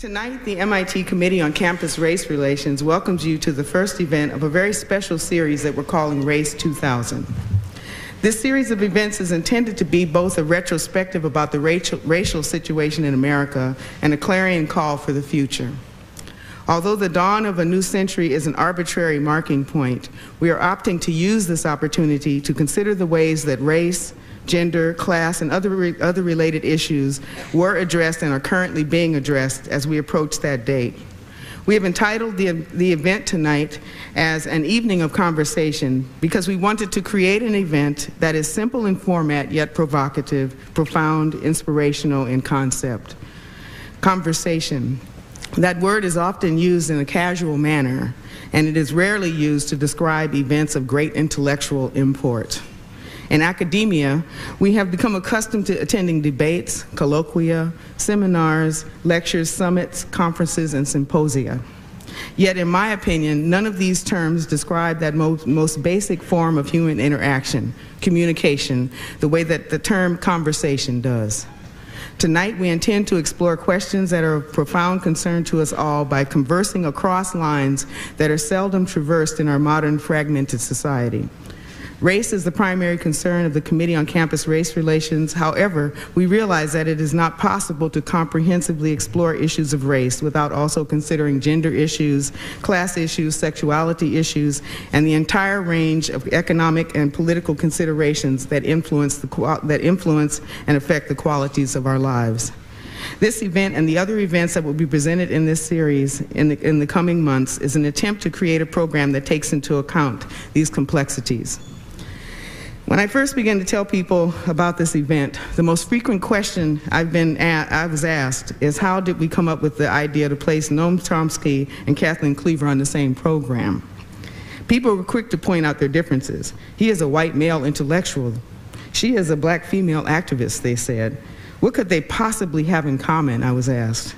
Tonight, the MIT Committee on Campus Race Relations welcomes you to the first event of a very special series that we're calling Race 2000. This series of events is intended to be both a retrospective about the racial, situation in America and a clarion call for the future. Although the dawn of a new century is an arbitrary marking point, we are opting to use this opportunity to consider the ways that race, gender, class, and other, re other related issues were addressed and are currently being addressed as we approach that date. We have entitled the, the event tonight as an evening of conversation because we wanted to create an event that is simple in format yet provocative, profound, inspirational in concept. Conversation. That word is often used in a casual manner, and it is rarely used to describe events of great intellectual import. In academia, we have become accustomed to attending debates, colloquia, seminars, lectures, summits, conferences, and symposia. Yet, in my opinion, none of these terms describe that most, most basic form of human interaction, communication, the way that the term conversation does. Tonight, we intend to explore questions that are of profound concern to us all by conversing across lines that are seldom traversed in our modern fragmented society. Race is the primary concern of the Committee on Campus Race Relations. However, we realize that it is not possible to comprehensively explore issues of race without also considering gender issues, class issues, sexuality issues, and the entire range of economic and political considerations that influence, the, that influence and affect the qualities of our lives. This event and the other events that will be presented in this series in the, in the coming months is an attempt to create a program that takes into account these complexities. When I first began to tell people about this event, the most frequent question I've been I was asked is how did we come up with the idea to place Noam Chomsky and Kathleen Cleaver on the same program? People were quick to point out their differences. He is a white male intellectual. She is a black female activist, they said. What could they possibly have in common, I was asked.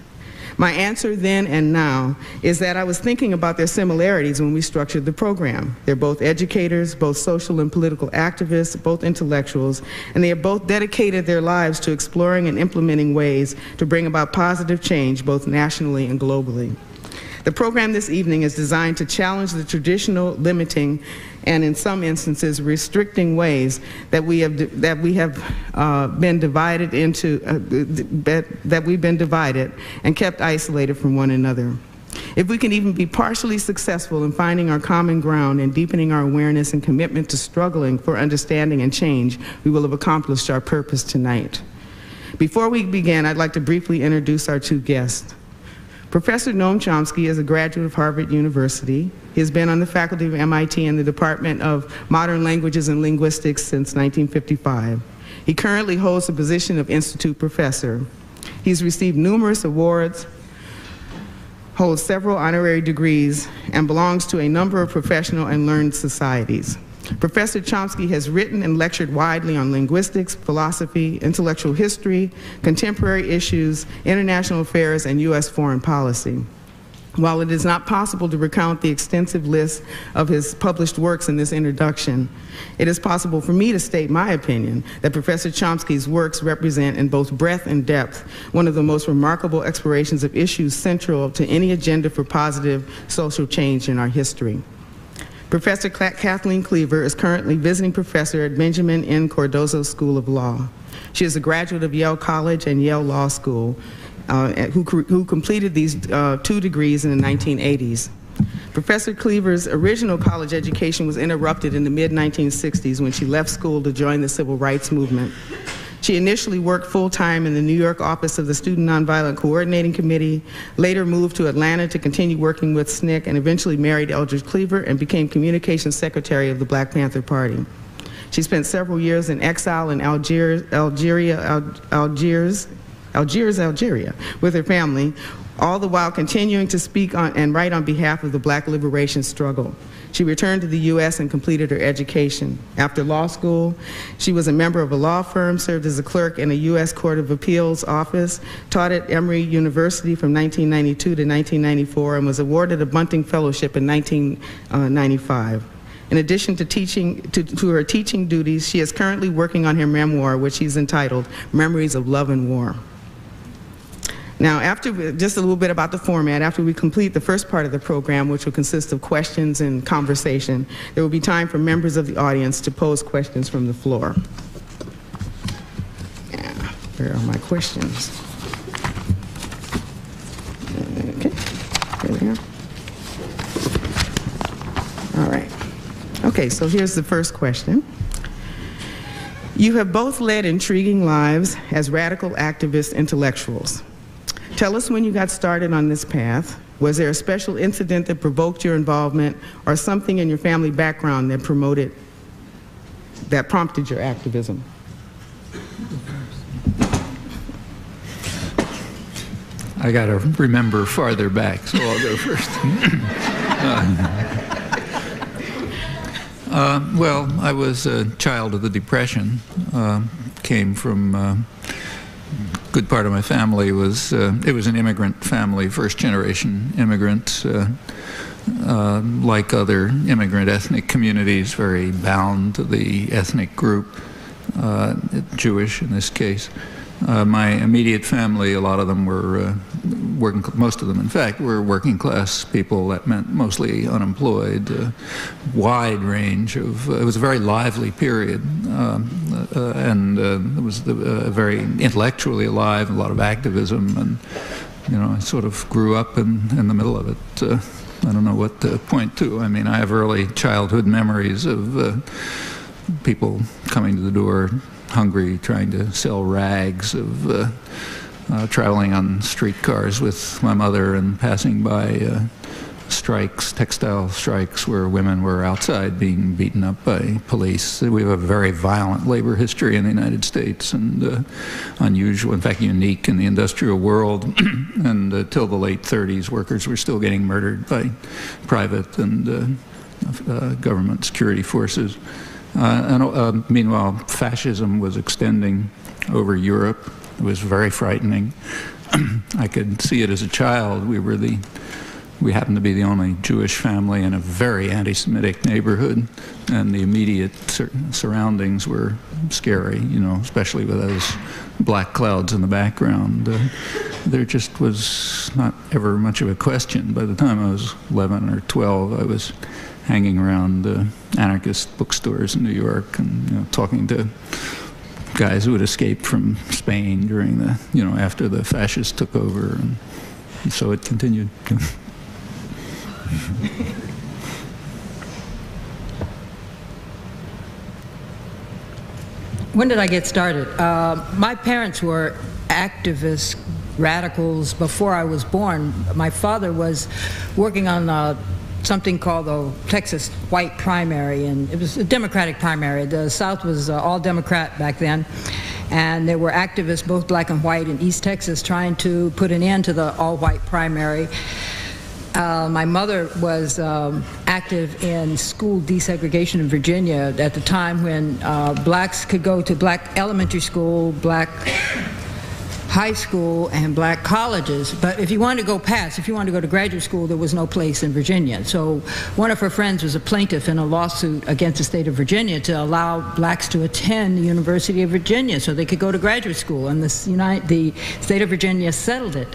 My answer then and now is that I was thinking about their similarities when we structured the program. They're both educators, both social and political activists, both intellectuals, and they have both dedicated their lives to exploring and implementing ways to bring about positive change both nationally and globally. The program this evening is designed to challenge the traditional limiting and in some instances restricting ways that we have that we have uh, been divided into uh, that we've been divided and kept isolated from one another. If we can even be partially successful in finding our common ground and deepening our awareness and commitment to struggling for understanding and change, we will have accomplished our purpose tonight. Before we begin, I'd like to briefly introduce our two guests. Professor Noam Chomsky is a graduate of Harvard University. He has been on the faculty of MIT in the Department of Modern Languages and Linguistics since 1955. He currently holds the position of Institute Professor. He's received numerous awards, holds several honorary degrees, and belongs to a number of professional and learned societies. Professor Chomsky has written and lectured widely on linguistics, philosophy, intellectual history, contemporary issues, international affairs, and U.S. foreign policy. While it is not possible to recount the extensive list of his published works in this introduction, it is possible for me to state my opinion that Professor Chomsky's works represent in both breadth and depth one of the most remarkable explorations of issues central to any agenda for positive social change in our history. Professor Kathleen Cleaver is currently visiting professor at Benjamin N. Cardozo School of Law. She is a graduate of Yale College and Yale Law School, uh, who, who completed these uh, two degrees in the 1980s. Professor Cleaver's original college education was interrupted in the mid-1960s when she left school to join the civil rights movement. She initially worked full-time in the New York office of the Student Nonviolent Coordinating Committee, later moved to Atlanta to continue working with SNCC, and eventually married Eldridge Cleaver and became Communications Secretary of the Black Panther Party. She spent several years in exile in Algiers, Algeria, Algiers, Algiers, Algeria, with her family, all the while continuing to speak on and write on behalf of the black liberation struggle. She returned to the U.S. and completed her education. After law school, she was a member of a law firm, served as a clerk in a U.S. Court of Appeals office, taught at Emory University from 1992 to 1994, and was awarded a Bunting Fellowship in 1995. In addition to, teaching, to, to, her teaching duties, she is currently working on her memoir, which she's entitled Memories of Love and War. Now, after just a little bit about the format, after we complete the first part of the program, which will consist of questions and conversation, there will be time for members of the audience to pose questions from the floor. Yeah, where are my questions? Okay, there we are. All right. Okay, so here's the first question. You have both led intriguing lives as radical activist intellectuals. Tell us when you got started on this path. Was there a special incident that provoked your involvement or something in your family background that promoted, that prompted your activism? I got to remember farther back, so I'll go first. uh, well, I was a child of the Depression. Uh, came from uh, good part of my family was uh, it was an immigrant family, first generation immigrant. Uh, uh, like other immigrant ethnic communities, very bound to the ethnic group, Jewish in this case. Uh, my immediate family, a lot of them were uh, working, most of them, in fact, were working class people. That meant mostly unemployed, uh, wide range of, uh, it was a very lively period. Um, uh, and uh, it was the, very intellectually alive, a lot of activism. And, you know, I sort of grew up in, in the middle of it. I don't know what to point to. I mean, I have early childhood memories of people coming to the door hungry, trying to sell rags, of uh, uh, traveling on streetcars with my mother and passing by uh, strikes, textile strikes, where women were outside being beaten up by police. We have a very violent labor history in the United States and uh, unusual, in fact, unique in the industrial world. and until the late 30s, workers were still getting murdered by private and uh, uh, government security forces. Uh, and uh, meanwhile, fascism was extending over Europe. It was very frightening. I could see it as a child. We were the we happened to be the only Jewish family in a very anti-Semitic neighborhood, and the immediate sur surroundings were scary. You know, especially with those black clouds in the background. Uh, there just was not ever much of a question. By the time I was 11 or 12, I was hanging around uh, anarchist bookstores in New York and you know, talking to guys who had escaped from Spain during the, you know, after the fascists took over. And, so it continued. when did I get started? Uh, my parents were activists, radicals before I was born. My father was working on uh, something called the Texas white primary, and it was a Democratic primary. The South was uh, all Democrat back then, and there were activists, both black and white, in East Texas trying to put an end to the all-white primary. Uh, my mother was um, active in school desegregation in Virginia at the time when uh, blacks could go to black elementary school, black high school and black colleges. But if you wanted to go past, if you wanted to go to graduate school, there was no place in Virginia. So one of her friends was a plaintiff in a lawsuit against the state of Virginia to allow blacks to attend the University of Virginia so they could go to graduate school. And the, United, the state of Virginia settled it.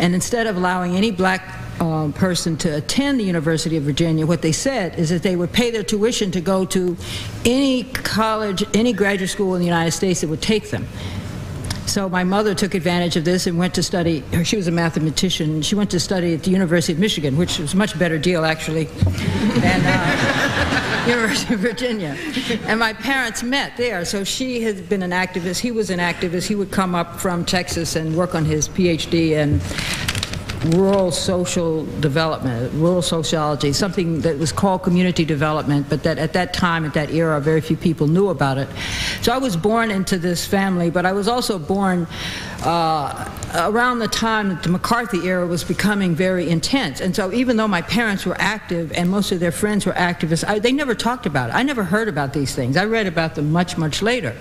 And instead of allowing any black um, person to attend the University of Virginia, what they said is that they would pay their tuition to go to any college, any graduate school in the United States that would take them. So my mother took advantage of this and went to study. She was a mathematician. She went to study at the University of Michigan, which was a much better deal, actually, than uh, University of Virginia. And my parents met there. So she had been an activist. He was an activist. He would come up from Texas and work on his PhD and rural social development, rural sociology, something that was called community development, but that at that time, at that era, very few people knew about it. So I was born into this family, but I was also born uh, around the time that the McCarthy era was becoming very intense. And so even though my parents were active and most of their friends were activists, I, they never talked about it. I never heard about these things. I read about them much, much later.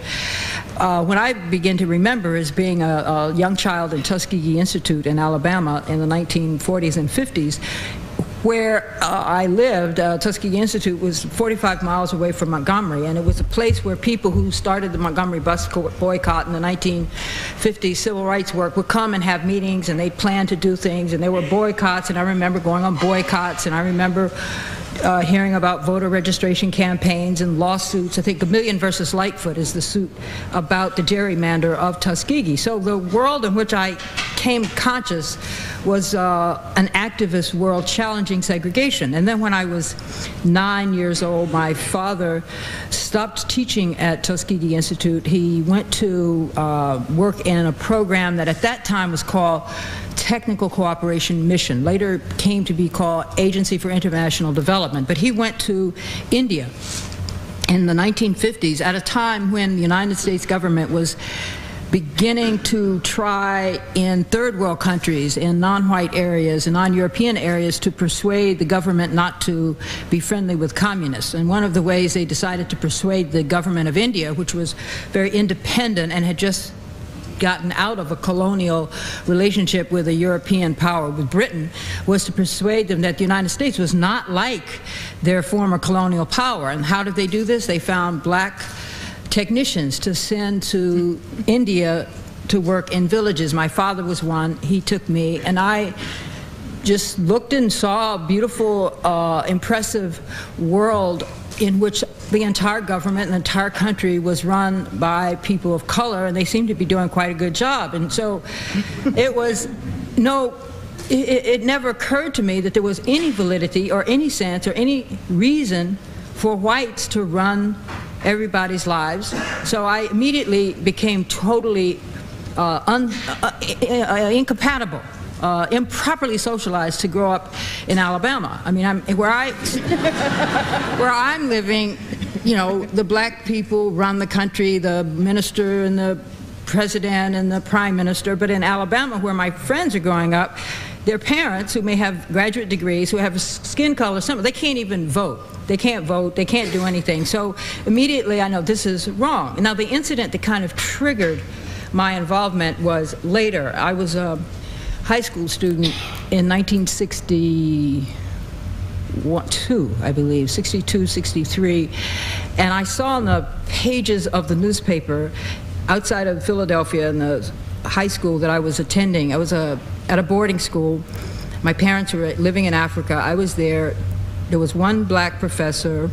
Uh, when I begin to remember as being a, a young child in Tuskegee Institute in Alabama in the 1940s and 50s, where uh, I lived, uh, Tuskegee Institute was 45 miles away from Montgomery, and it was a place where people who started the Montgomery bus boycott in the 1950s civil rights work would come and have meetings, and they'd plan to do things, and there were boycotts, and I remember going on boycotts, and I remember uh, hearing about voter registration campaigns and lawsuits. I think Gomillion versus Lightfoot is the suit about the gerrymander of Tuskegee. So the world in which I came conscious was uh, an activist world challenging segregation. And then when I was nine years old, my father stopped teaching at Tuskegee Institute. He went to uh, work in a program that at that time was called Technical Cooperation Mission, later came to be called Agency for International Development. But he went to India in the 1950s at a time when the United States government was beginning to try in third world countries, in non-white areas, in non-European areas to persuade the government not to be friendly with communists. And one of the ways they decided to persuade the government of India, which was very independent and had just gotten out of a colonial relationship with a European power, with Britain, was to persuade them that the United States was not like their former colonial power. And how did they do this? They found black technicians to send to India to work in villages. My father was one. He took me, and I just looked and saw a beautiful, uh, impressive world in which the entire government and the entire country was run by people of color, and they seemed to be doing quite a good job. And so it was no, it, it never occurred to me that there was any validity or any sense or any reason for whites to run everybody's lives. So I immediately became totally uh, un, uh, uh, incompatible. Uh, improperly socialized to grow up in Alabama. I mean, I'm, where I where I'm living, you know, the black people run the country, the minister and the president and the prime minister. But in Alabama, where my friends are growing up, their parents, who may have graduate degrees, who have skin color, some they can't even vote. They can't vote. They can't do anything. So immediately I know this is wrong. Now the incident that kind of triggered my involvement was later. I was a high school student in 1962, I believe, 62, 63, and I saw on the pages of the newspaper outside of Philadelphia in the high school that I was attending. I was a, at a boarding school. My parents were living in Africa. I was there there was one black professor,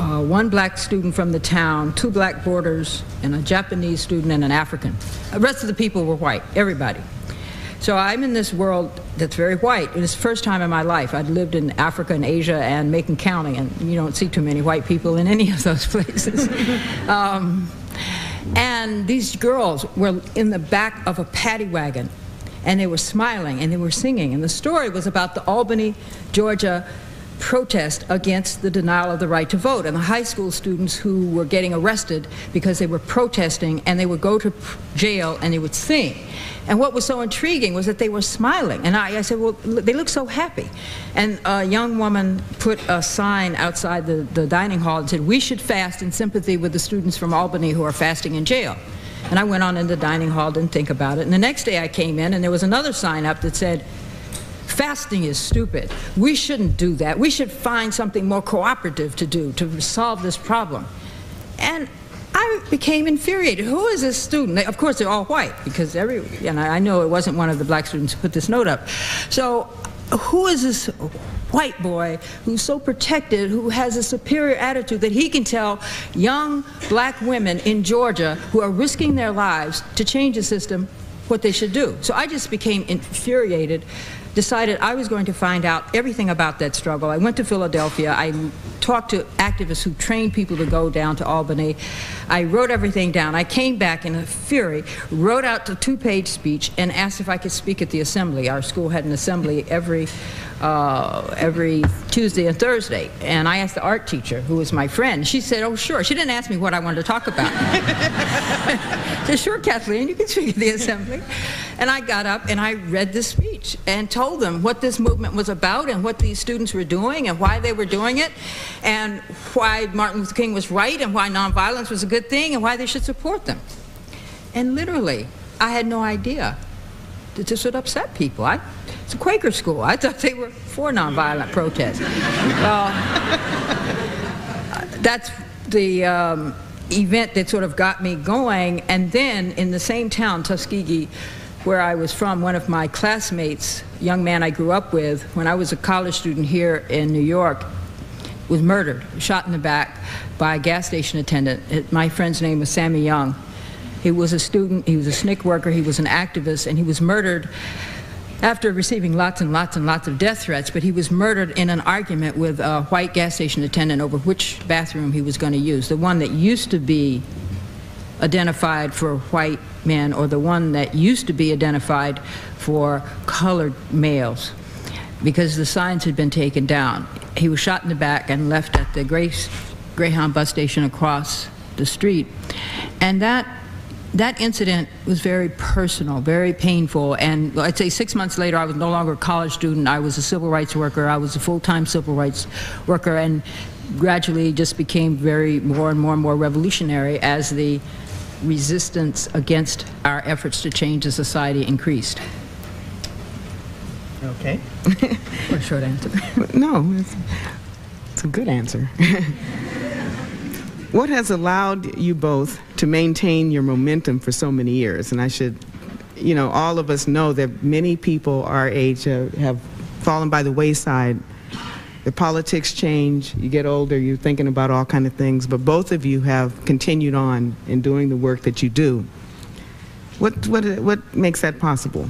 uh, one black student from the town, two black boarders, and a Japanese student and an African. The rest of the people were white, everybody. So I'm in this world that's very white. It was the first time in my life. I'd lived in Africa and Asia and Macon County, and you don't see too many white people in any of those places. um, and these girls were in the back of a paddy wagon, and they were smiling and they were singing. And the story was about the Albany, Georgia protest against the denial of the right to vote. And the high school students who were getting arrested because they were protesting and they would go to jail and they would sing. And what was so intriguing was that they were smiling. And I, I said, well, they look so happy. And a young woman put a sign outside the, the dining hall and said, we should fast in sympathy with the students from Albany who are fasting in jail. And I went on in the dining hall, didn't think about it. And the next day I came in and there was another sign up that said, Fasting is stupid. We shouldn't do that. We should find something more cooperative to do to solve this problem. And I became infuriated. Who is this student? They, of course, they're all white because every, and I know it wasn't one of the black students who put this note up. So, who is this white boy who's so protected, who has a superior attitude that he can tell young black women in Georgia who are risking their lives to change the system what they should do? So I just became infuriated decided I was going to find out everything about that struggle. I went to Philadelphia. I talked to activists who trained people to go down to Albany. I wrote everything down. I came back in a fury, wrote out a two-page speech, and asked if I could speak at the assembly. Our school had an assembly every uh, every Tuesday and Thursday. And I asked the art teacher, who was my friend. She said, oh, sure. She didn't ask me what I wanted to talk about. she said, sure, Kathleen, you can speak at the assembly. And I got up and I read the speech and told them what this movement was about and what these students were doing and why they were doing it and why Martin Luther King was right and why nonviolence was a good thing and why they should support them. And literally, I had no idea that this would upset people. I It's a Quaker school. I thought they were for nonviolent protest. Well, that's the um, event that sort of got me going. And then in the same town, Tuskegee, where I was from, one of my classmates, young man I grew up with, when I was a college student here in New York, was murdered, shot in the back by a gas station attendant. It, my friend's name was Sammy Younge. He was a student, he was a SNCC worker, he was an activist, and he was murdered after receiving lots and lots and lots of death threats, but he was murdered in an argument with a white gas station attendant over which bathroom he was going to use. The one that used to be identified for white men or the one that used to be identified for colored males because the signs had been taken down. He was shot in the back and left at the Grace, Greyhound bus station across the street. And that that incident was very personal, very painful, and I'd say six months later, I was no longer a college student. I was a civil rights worker. I was a full-time civil rights worker, and gradually just became very more and more and more revolutionary as the resistance against our efforts to change the society increased. Okay. What a short answer. No, it's, it's a good answer. what has allowed you both to maintain your momentum for so many years? And I should, you know, all of us know that many people our age have, have fallen by the wayside. The politics change, you get older, you're thinking about all kind of things, but both of you have continued on in doing the work that you do. What, what, what makes that possible?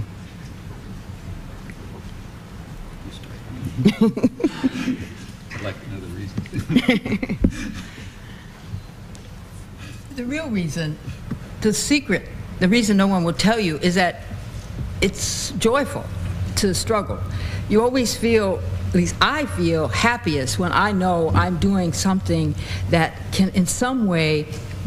I'd like to know the reason. The real reason, the secret, the reason no one will tell you is that it's joyful to struggle. You always feel, at least I feel happiest when I know I'm doing something that can in some way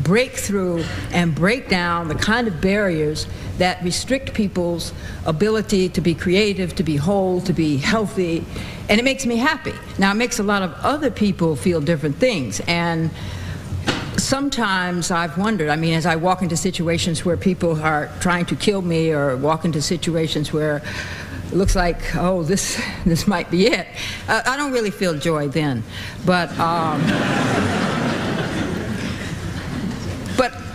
break through and break down the kind of barriers that restrict people's ability to be creative, to be whole, to be healthy, and it makes me happy. Now, it makes a lot of other people feel different things, and sometimes I've wondered, I mean, as I walk into situations where people are trying to kill me or walk into situations where it looks like, oh, this, this might be it, uh, I don't really feel joy then. But, um,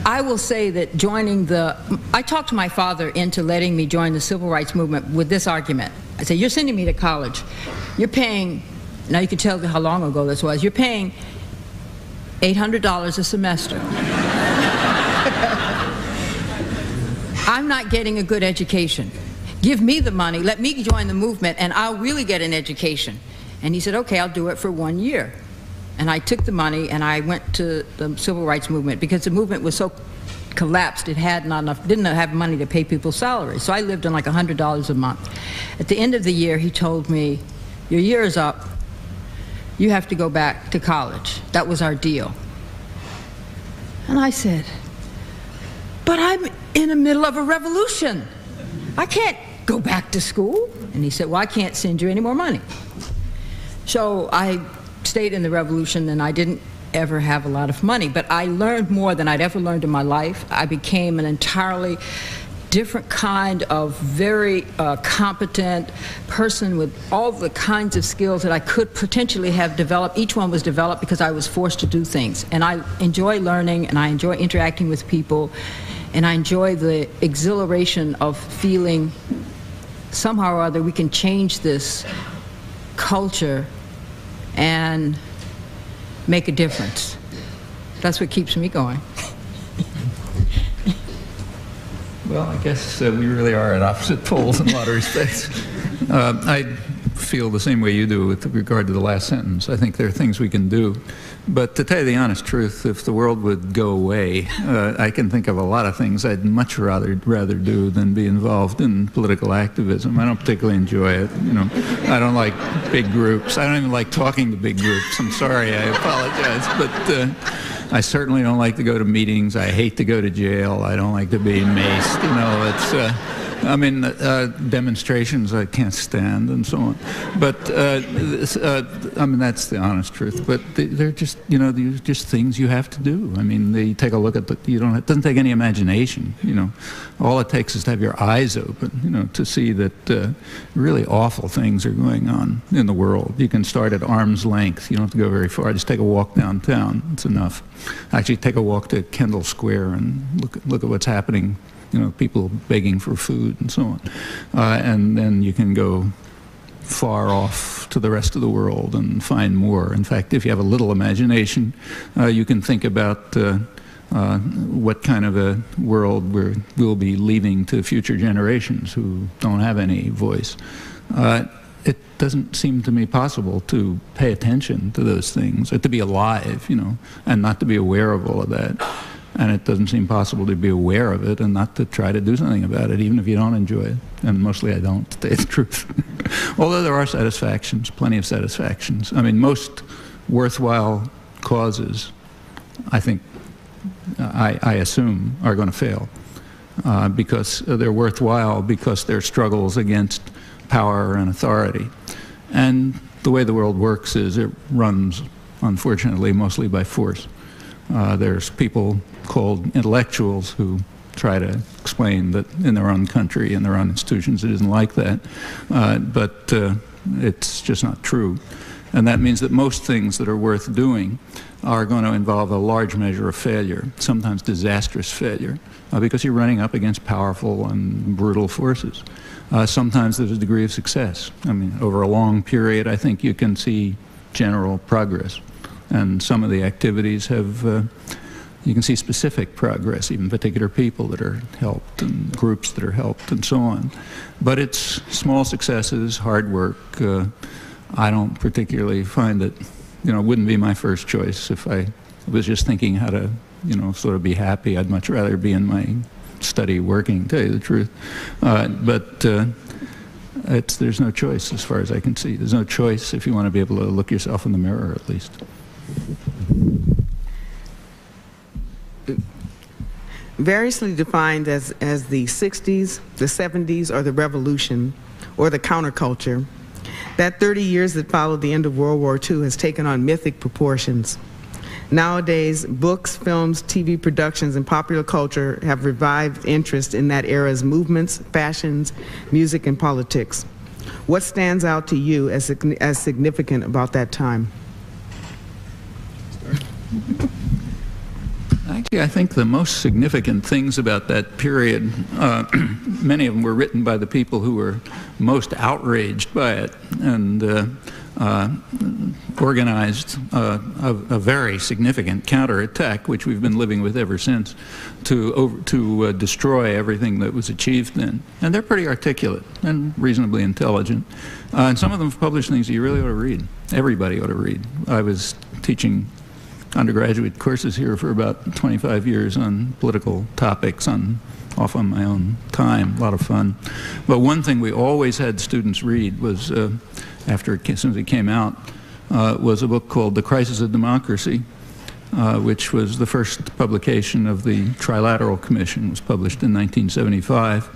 I will say that joining the, I talked my father into letting me join the civil rights movement with this argument. I said, you're sending me to college. You're paying, now you can tell how long ago this was, you're paying $800 a semester. I'm not getting a good education. Give me the money, let me join the movement, and I'll really get an education. And he said, okay, I'll do it for one year. And I took the money and I went to the civil rights movement because the movement was so collapsed, it had not enough, didn't have money to pay people's salaries. So I lived on like $100 a month. At the end of the year, he told me, your year is up, you have to go back to college. That was our deal. And I said, but I'm in the middle of a revolution. I can't go back to school. And he said, well, I can't send you any more money. So I stayed in the revolution and I didn't ever have a lot of money, but I learned more than I'd ever learned in my life. I became an entirely different kind of very uh, competent person with all the kinds of skills that I could potentially have developed. Each one was developed because I was forced to do things. And I enjoy learning and I enjoy interacting with people and I enjoy the exhilaration of feeling somehow or other we can change this culture and make a difference. That's what keeps me going. Well, I guess uh, we really are at opposite poles in a lot of respects. Uh, I feel the same way you do with regard to the last sentence. I think there are things we can do. But to tell you the honest truth, if the world would go away, uh, I can think of a lot of things I'd much rather rather do than be involved in political activism. I don't particularly enjoy it. You know, I don't like big groups. I don't even like talking to big groups. I'm sorry. I apologize, but. Uh, I certainly don't like to go to meetings. I hate to go to jail. I don't like to be maced. You know, it's uh, I mean, uh, demonstrations I can't stand and so on. But, uh, uh, I mean, that's the honest truth. But they, they're just, you know, they're just things you have to do. I mean, they take a look at the, you don't, it doesn't take any imagination, you know. All it takes is to have your eyes open, you know, to see that uh, really awful things are going on in the world. You can start at arm's length. You don't have to go very far. Just take a walk downtown. It's enough. Actually, take a walk to Kendall Square and look, look at what's happening you know, people begging for food and so on. Uh, and then you can go far off to the rest of the world and find more. In fact, if you have a little imagination, uh, you can think about uh, uh, what kind of a world we will be leaving to future generations who don't have any voice. Uh, it doesn't seem to me possible to pay attention to those things, or to be alive, you know, and not to be aware of all of that. And it doesn't seem possible to be aware of it and not to try to do something about it, even if you don't enjoy it. And mostly I don't, to tell the truth. Although there are satisfactions, plenty of satisfactions. I mean, most worthwhile causes, I think, I, I assume, are going to fail. Uh, because they're worthwhile because they're struggles against power and authority. And the way the world works is it runs, unfortunately, mostly by force. Uh, there's people called intellectuals who try to explain that in their own country and their own institutions it isn't like that. Uh, but uh, it's just not true. And that means that most things that are worth doing are going to involve a large measure of failure, sometimes disastrous failure, uh, because you're running up against powerful and brutal forces. Uh, sometimes there's a degree of success. I mean, over a long period, I think you can see general progress. And some of the activities have uh, you can see specific progress, even particular people that are helped and groups that are helped and so on. But it's small successes, hard work. Uh, I don't particularly find that, you know, wouldn't be my first choice if I was just thinking how to, you know, sort of be happy. I'd much rather be in my study working, to tell you the truth. Uh, but uh, it's, there's no choice as far as I can see. There's no choice if you want to be able to look yourself in the mirror at least. Variously defined as, as the 60s, the 70s, or the revolution, or the counterculture, that 30 years that followed the end of World War II has taken on mythic proportions. Nowadays, books, films, TV productions, and popular culture have revived interest in that era's movements, fashions, music, and politics. What stands out to you as, as significant about that time? I think the most significant things about that period, uh, many of them were written by the people who were most outraged by it and uh, uh, organized uh, a, a, very significant counterattack, which we've been living with ever since, to, over, to uh, destroy everything that was achieved then. And they're pretty articulate and reasonably intelligent. Uh, and some of them have published things that you really ought to read. Everybody ought to read. I was teaching undergraduate courses here for about 25 years on political topics on off on my own time, a lot of fun. But one thing we always had students read was, uh, after soon as it came out, uh, was a book called The Crisis of Democracy, uh, which was the first publication of the Trilateral Commission. It was published in 1975.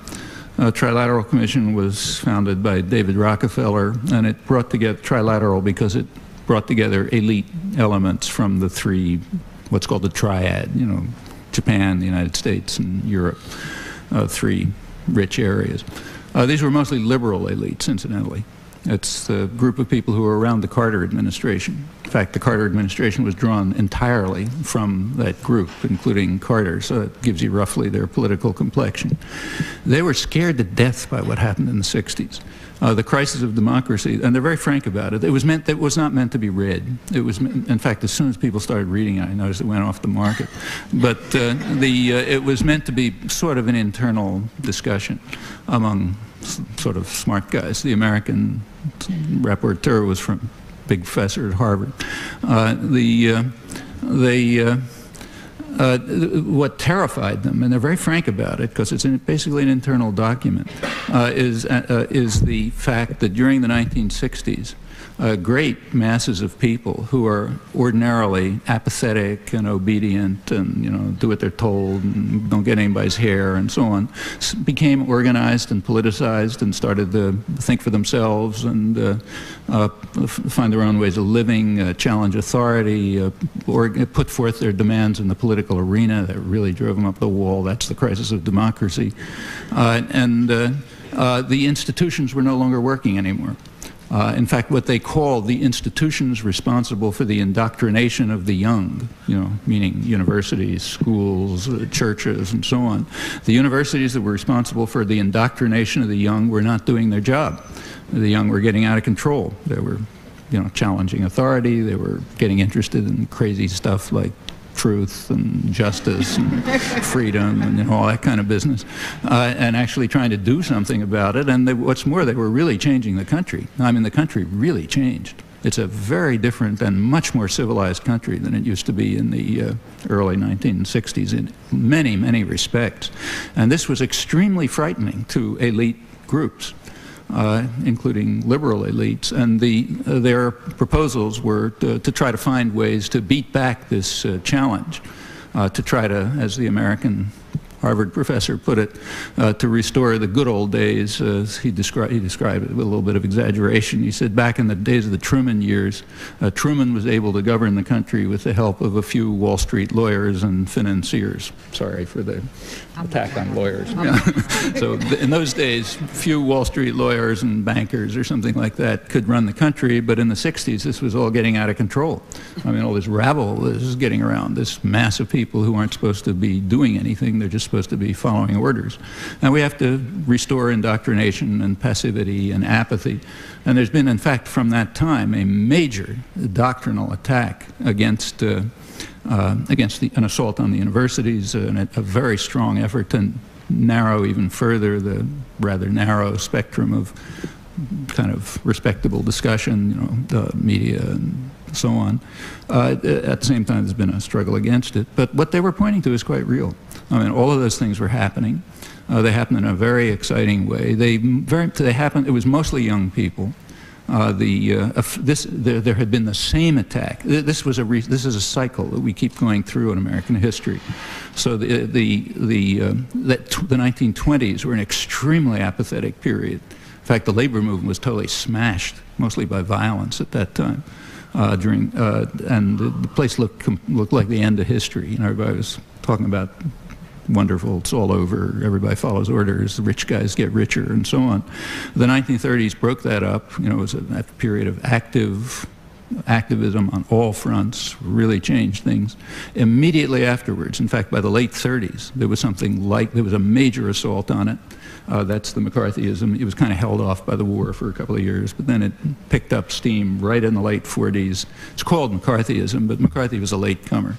Uh, Trilateral Commission was founded by David Rockefeller, and it brought together Trilateral because it brought together elite elements from the three, what's called the triad, you know, Japan, the United States, and Europe, uh, three rich areas. Uh, these were mostly liberal elites, incidentally. It's the group of people who were around the Carter administration. In fact, the Carter administration was drawn entirely from that group, including Carter, so it gives you roughly their political complexion. They were scared to death by what happened in the 60s uh, the crisis of democracy, and they're very frank about it. It was meant it was not meant to be read. It was, in fact, as soon as people started reading it, I noticed it went off the market. But uh, the uh, it was meant to be sort of an internal discussion among sort of smart guys. The American rapporteur was from big professor at Harvard. Uh, the uh, they. Uh, uh, what terrified them, and they're very frank about it because it's basically an internal document, uh, is, uh, is the fact that during the 1960s, uh, great masses of people who are ordinarily apathetic and obedient and you know do what they're told and don't get anybody's hair and so on became organized and politicized and started to think for themselves and uh, uh, find their own ways of living, uh, challenge authority, uh, or put forth their demands in the political arena that really drove them up the wall. That's the crisis of democracy. Uh, and the institutions were no longer working anymore. Uh, in fact, what they call the institutions responsible for the indoctrination of the young, you know, meaning universities, schools, uh, churches, and so on. The universities that were responsible for the indoctrination of the young were not doing their job. The young were getting out of control. They were, you know, challenging authority. They were getting interested in crazy stuff like truth and justice and freedom and you know, all that kind of business, uh, and actually trying to do something about it. And they, what's more, they were really changing the country. I mean, the country really changed. It's a very different and much more civilized country than it used to be in the uh, early 1960s in many, many respects. And this was extremely frightening to elite groups uh, including liberal elites, and the, uh, their proposals were to, to, try to find ways to beat back this uh, challenge, uh, to try to, as the American Harvard professor put it, uh, to restore the good old days. Uh, he, descri he, described it with a little bit of exaggeration. He said back in the days of the Truman years, uh, Truman was able to govern the country with the help of a few Wall Street lawyers and financiers. Sorry for the attack on lawyers. Yeah. so in those days, few Wall Street lawyers and bankers or something like that could run the country, but in the 60s, this was all getting out of control. I mean, all this rabble is getting around, this mass of people who aren't supposed to be doing anything, they're just supposed to be following orders. And we have to restore indoctrination and passivity and apathy. And there's been, in fact, from that time, a major doctrinal attack against uh, uh, against the, an assault on the universities, uh, and a, a, very strong effort to narrow even further the rather narrow spectrum of kind of respectable discussion, you know, the media and so on. Uh, at the same time, there's been a struggle against it. But what they were pointing to is quite real. I mean, all of those things were happening. Uh, they happened in a very exciting way. They, very, they happened, it was mostly young people. Uh, the, uh, this, there, there, had been the same attack. This, was a this is a cycle that we keep going through in American history. So the, the, the, uh, that the 1920s were an extremely apathetic period. In fact, the labor movement was totally smashed, mostly by violence at that time. Uh, during, uh, and the, the, place looked, looked like the end of history. You know, everybody was talking about wonderful, it's all over, everybody follows orders, the rich guys get richer, and so on. The 1930s broke that up. You know, it was a, a period of active activism on all fronts really changed things. Immediately afterwards, in fact, by the late 30s, there was something like, there was a major assault on it. Uh, that's the McCarthyism. It was kind of held off by the war for a couple of years, but then it picked up steam right in the late 40s. It's called McCarthyism, but McCarthy was a late comer.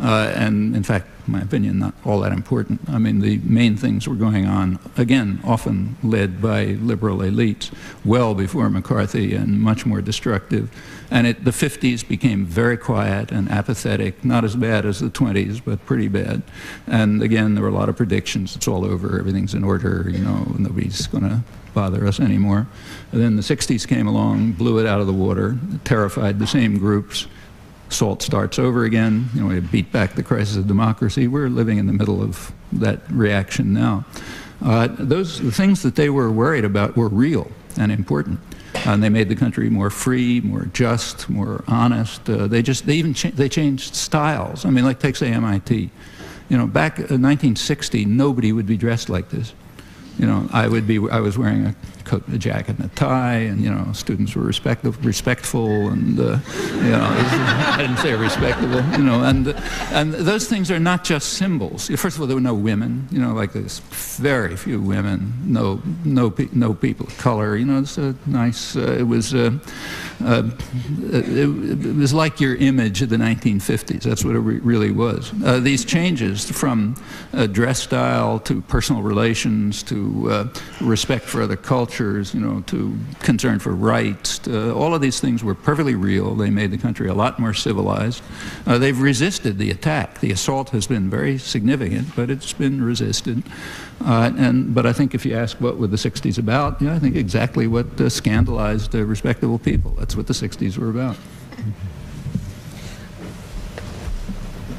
Uh, and in fact, in my opinion, not all that important. I mean, the main things were going on, again, often led by liberal elites, well before McCarthy and much more destructive. And it, the 50s became very quiet and apathetic, not as bad as the 20s, but pretty bad. And again, there were a lot of predictions. It's all over, everything's in order, you know, nobody's going to bother us anymore. And then the 60s came along, blew it out of the water, terrified the same groups. SALT starts over again. You know, we beat back the crisis of democracy. We're living in the middle of that reaction now. Uh, those the things that they were worried about were real and important. Uh, and they made the country more free, more just, more honest. Uh, they just they even cha they changed styles. I mean, like take say MIT. You know, back in 1960, nobody would be dressed like this. You know, I would be I was wearing a coat, a jacket, and a tie, and you know, students were respect, respectful, and uh, you know, I didn't say respectable, you know, and and those things are not just symbols. First of all, there were no women, you know, like there's very few women, no no no people of color, you know, it's a nice. Uh, it was. Uh, uh, it, it, was like your image of the 1950s. That's what it re really was. Uh, these changes from dress style to personal relations to uh, respect for other culture you know, to concern for rights. To, all of these things were perfectly real. They made the country a lot more civilized. Uh, they've resisted the attack. The assault has been very significant, but it's been resisted. Uh, and, but I think if you ask what were the 60s about, yeah, I think exactly what uh, scandalized uh, respectable people. That's what the 60s were about.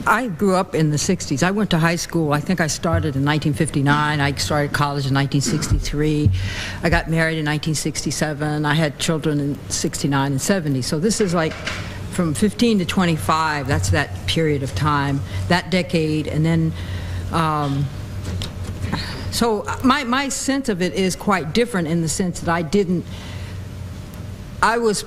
I grew up in the 60s. I went to high school, I think I started in 1959. I started college in 1963. I got married in 1967. I had children in 69 and 70. So this is like from 15 to 25, that's that period of time, that decade. And then, um, so my, my sense of it is quite different in the sense that I didn't, I was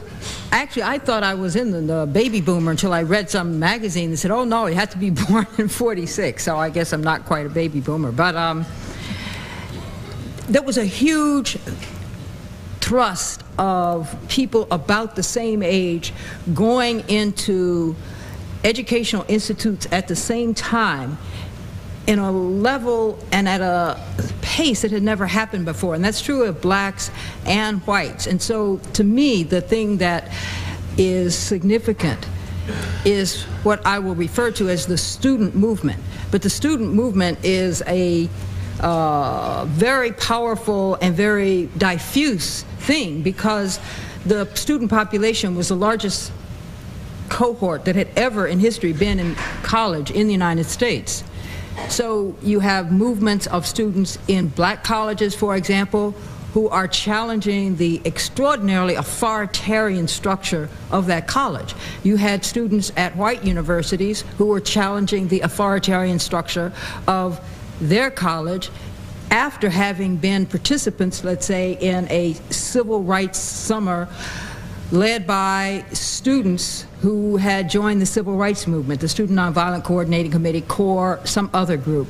Actually, I thought I was in the, the, baby boomer until I read some magazine that said, oh no, you had to be born in 46. So I guess I'm not quite a baby boomer. But um, there was a huge thrust of people about the same age going into educational institutes at the same time in a level and at a pace that had never happened before. And that's true of blacks and whites. And so to me, the thing that is significant is what I will refer to as the student movement. But the student movement is a uh, very powerful and very diffuse thing because the student population was the largest cohort that had ever in history been in college in the United States. So you have movements of students in black colleges, for example, who are challenging the extraordinarily authoritarian structure of that college. You had students at white universities who were challenging the authoritarian structure of their college after having been participants, let's say, in a civil rights summer led by students who had joined the civil rights movement, the Student Nonviolent Coordinating Committee, CORE, some other group.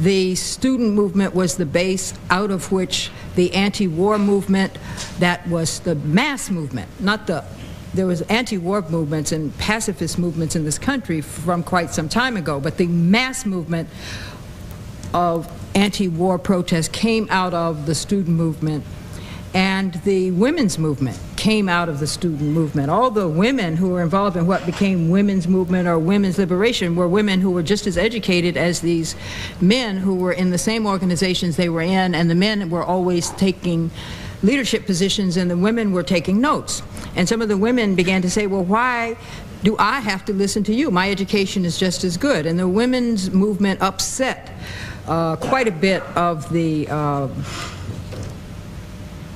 The student movement was the base out of which the anti-war movement, that was the mass movement, not the there was anti-war movements and pacifist movements in this country from quite some time ago, but the mass movement of anti-war protest came out of the student movement and the women's movement came out of the student movement. All the women who were involved in what became women's movement or women's liberation were women who were just as educated as these men who were in the same organizations they were in, and the men were always taking leadership positions and the women were taking notes. And some of the women began to say, well, why do I have to listen to you? My education is just as good. And the women's movement upset uh, quite a bit of the uh,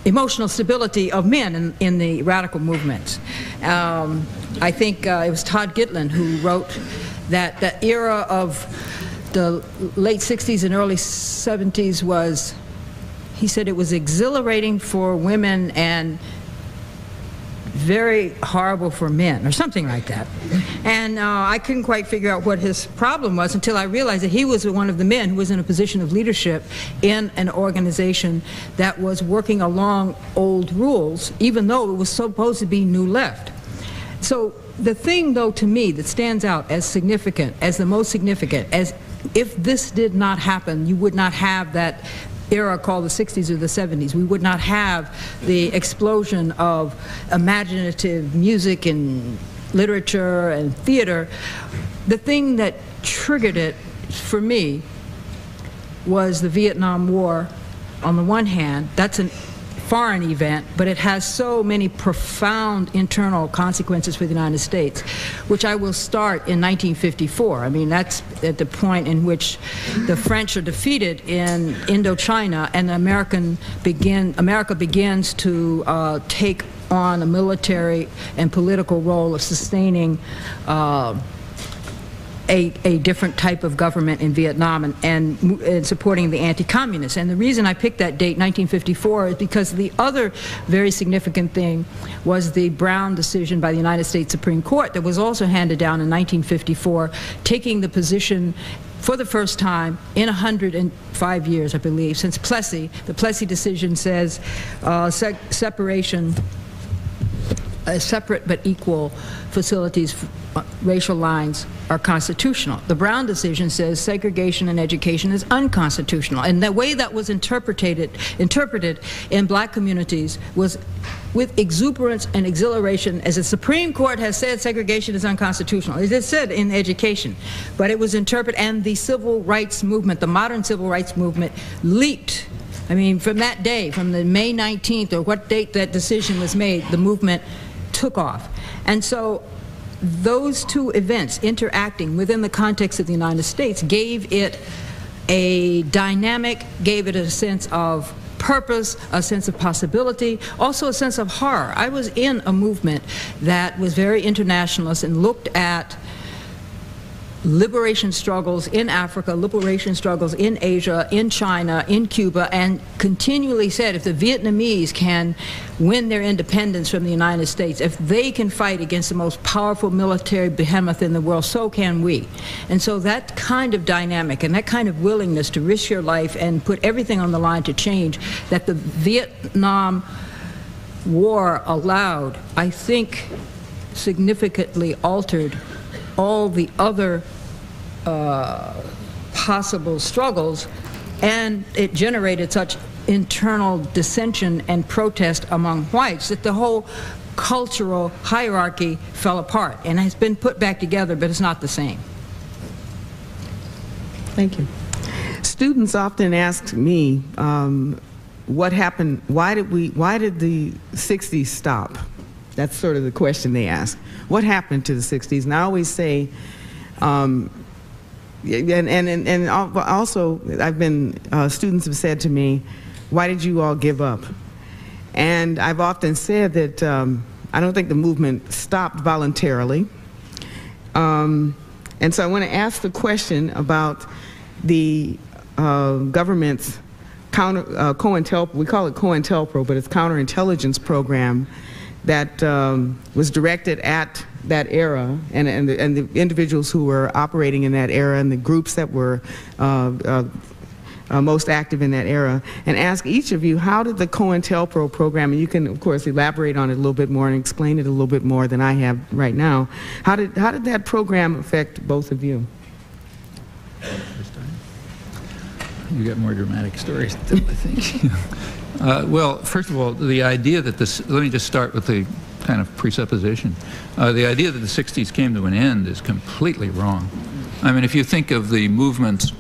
emotional stability of men in, in the radical movement. Um, I think uh, it was Todd Gitlin who wrote that the era of the late 60s and early 70s was, he said it was exhilarating for women and very horrible for men, or something like that. And uh, I couldn't quite figure out what his problem was until I realized that he was one of the men who was in a position of leadership in an organization that was working along old rules, even though it was supposed to be New Left. So the thing, though, to me that stands out as significant, as the most significant, as if this did not happen, you would not have that era called the 60s or the 70s. We would not have the explosion of imaginative music and literature and theater. The thing that triggered it for me was the Vietnam War on the one hand. That's an foreign event, but it has so many profound internal consequences for the United States, which I will start in 1954. I mean, that's at the point in which the French are defeated in Indochina and American begin, America begins to uh, take on a military and political role of sustaining uh, a, a different type of government in Vietnam and, and, and supporting the anti-communists. And the reason I picked that date, 1954, is because the other very significant thing was the Brown decision by the United States Supreme Court that was also handed down in 1954, taking the position for the first time in 105 years, I believe, since Plessy. The Plessy decision says uh, se separation separate but equal facilities, racial lines are constitutional. The Brown decision says segregation in education is unconstitutional. And the way that was interpreted, interpreted in black communities was with exuberance and exhilaration, as the Supreme Court has said segregation is unconstitutional. It is said in education, but it was interpreted, and the civil rights movement, the modern civil rights movement, leaped I mean, from that day, from the May 19th or what date that decision was made, the movement took off. And so those two events interacting within the context of the United States gave it a dynamic, gave it a sense of purpose, a sense of possibility, also a sense of horror. I was in a movement that was very internationalist and looked at liberation struggles in Africa, liberation struggles in Asia, in China, in Cuba, and continually said if the Vietnamese can win their independence from the United States, if they can fight against the most powerful military behemoth in the world, so can we. And so that kind of dynamic and that kind of willingness to risk your life and put everything on the line to change that the Vietnam War allowed, I think significantly altered all the other uh, possible struggles, and it generated such internal dissension and protest among whites that the whole cultural hierarchy fell apart and has been put back together, but it's not the same. Thank you. Students often ask me, um, what happened, why did we, why did the 60s stop? That's sort of the question they ask. What happened to the 60s? And I always say, um, and, and, and also, I've been, uh, students have said to me, why did you all give up? And I've often said that um, I don't think the movement stopped voluntarily. Um, and so I want to ask the question about the uh, government's counter, uh, COINTELPRO, we call it COINTELPRO, but it's counterintelligence program that um, was directed at that era and, and, the, and the individuals who were operating in that era and the groups that were uh, uh, uh, most active in that era and ask each of you how did the COINTELPRO program, and you can of course elaborate on it a little bit more and explain it a little bit more than I have right now, how did, how did that program affect both of you? You got more dramatic stories, I think. uh, well, first of all, the idea that this, let me just start with the kind of presupposition. Uh, the idea that the 60s came to an end is completely wrong. I mean, if you think of the movements,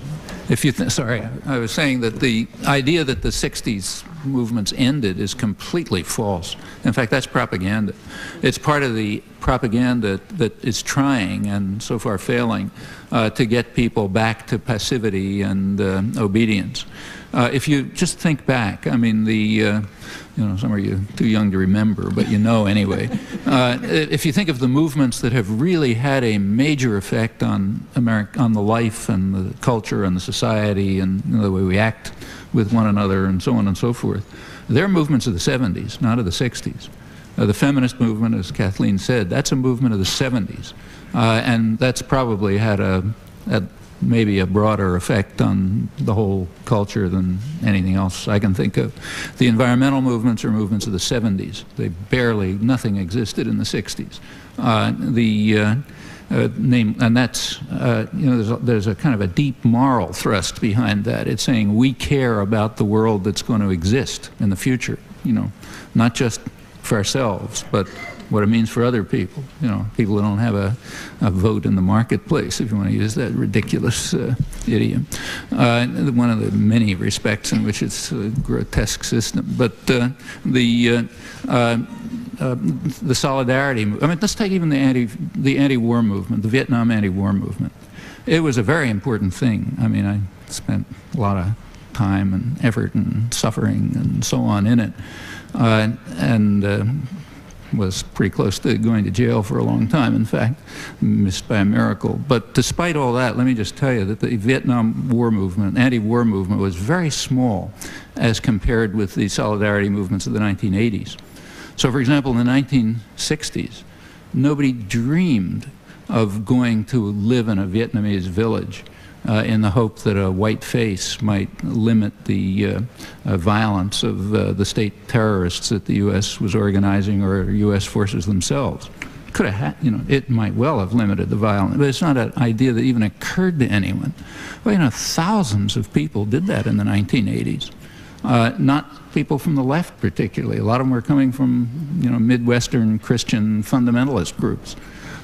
if you, sorry, I was saying that the idea that the 60s movements ended is completely false. In fact, that's propaganda. It's part of the propaganda that is trying, and so far failing, uh, to get people back to passivity and uh, obedience. Uh, if you just think back, I mean, the, uh, you know, some of you too young to remember, but you know anyway. Uh, if you think of the movements that have really had a major effect on America, on the life and the culture and the society and you know, the way we act with one another and so on and so forth, they're movements of the 70s, not of the 60s. Uh, the feminist movement, as Kathleen said, that's a movement of the 70s. Uh, and that's probably had a, a maybe a broader effect on the whole culture than anything else I can think of. The environmental movements are movements of the 70s. They barely, nothing existed in the 60s. Uh, the uh, uh, name, and that's, uh, you know, there's a, there's a kind of a deep moral thrust behind that. It's saying we care about the world that's going to exist in the future, you know, not just for ourselves, but what it means for other people. You know, people who don't have a, a vote in the marketplace, if you want to use that ridiculous uh, idiom. Uh, one of the many respects in which it's a grotesque system. But uh, the uh, uh, uh, the solidarity. I mean, let's take even the anti the anti-war movement, the Vietnam anti-war movement. It was a very important thing. I mean, I spent a lot of time and effort and suffering and so on in it. Uh, and uh, was pretty close to going to jail for a long time, in fact, missed by a miracle. But despite all that, let me just tell you that the Vietnam War movement, anti-war movement, was very small as compared with the solidarity movements of the 1980s. So for example, in the 1960s, nobody dreamed of going to live in a Vietnamese village uh, in the hope that a white face might limit the uh, uh, violence of uh, the state terrorists that the U.S. was organizing or U.S. forces themselves. Could have, you know, it might well have limited the violence, but it's not an idea that even occurred to anyone. Well, you know, thousands of people did that in the 1980s. Uh, not people from the left particularly. A lot of them were coming from, you know, Midwestern Christian fundamentalist groups.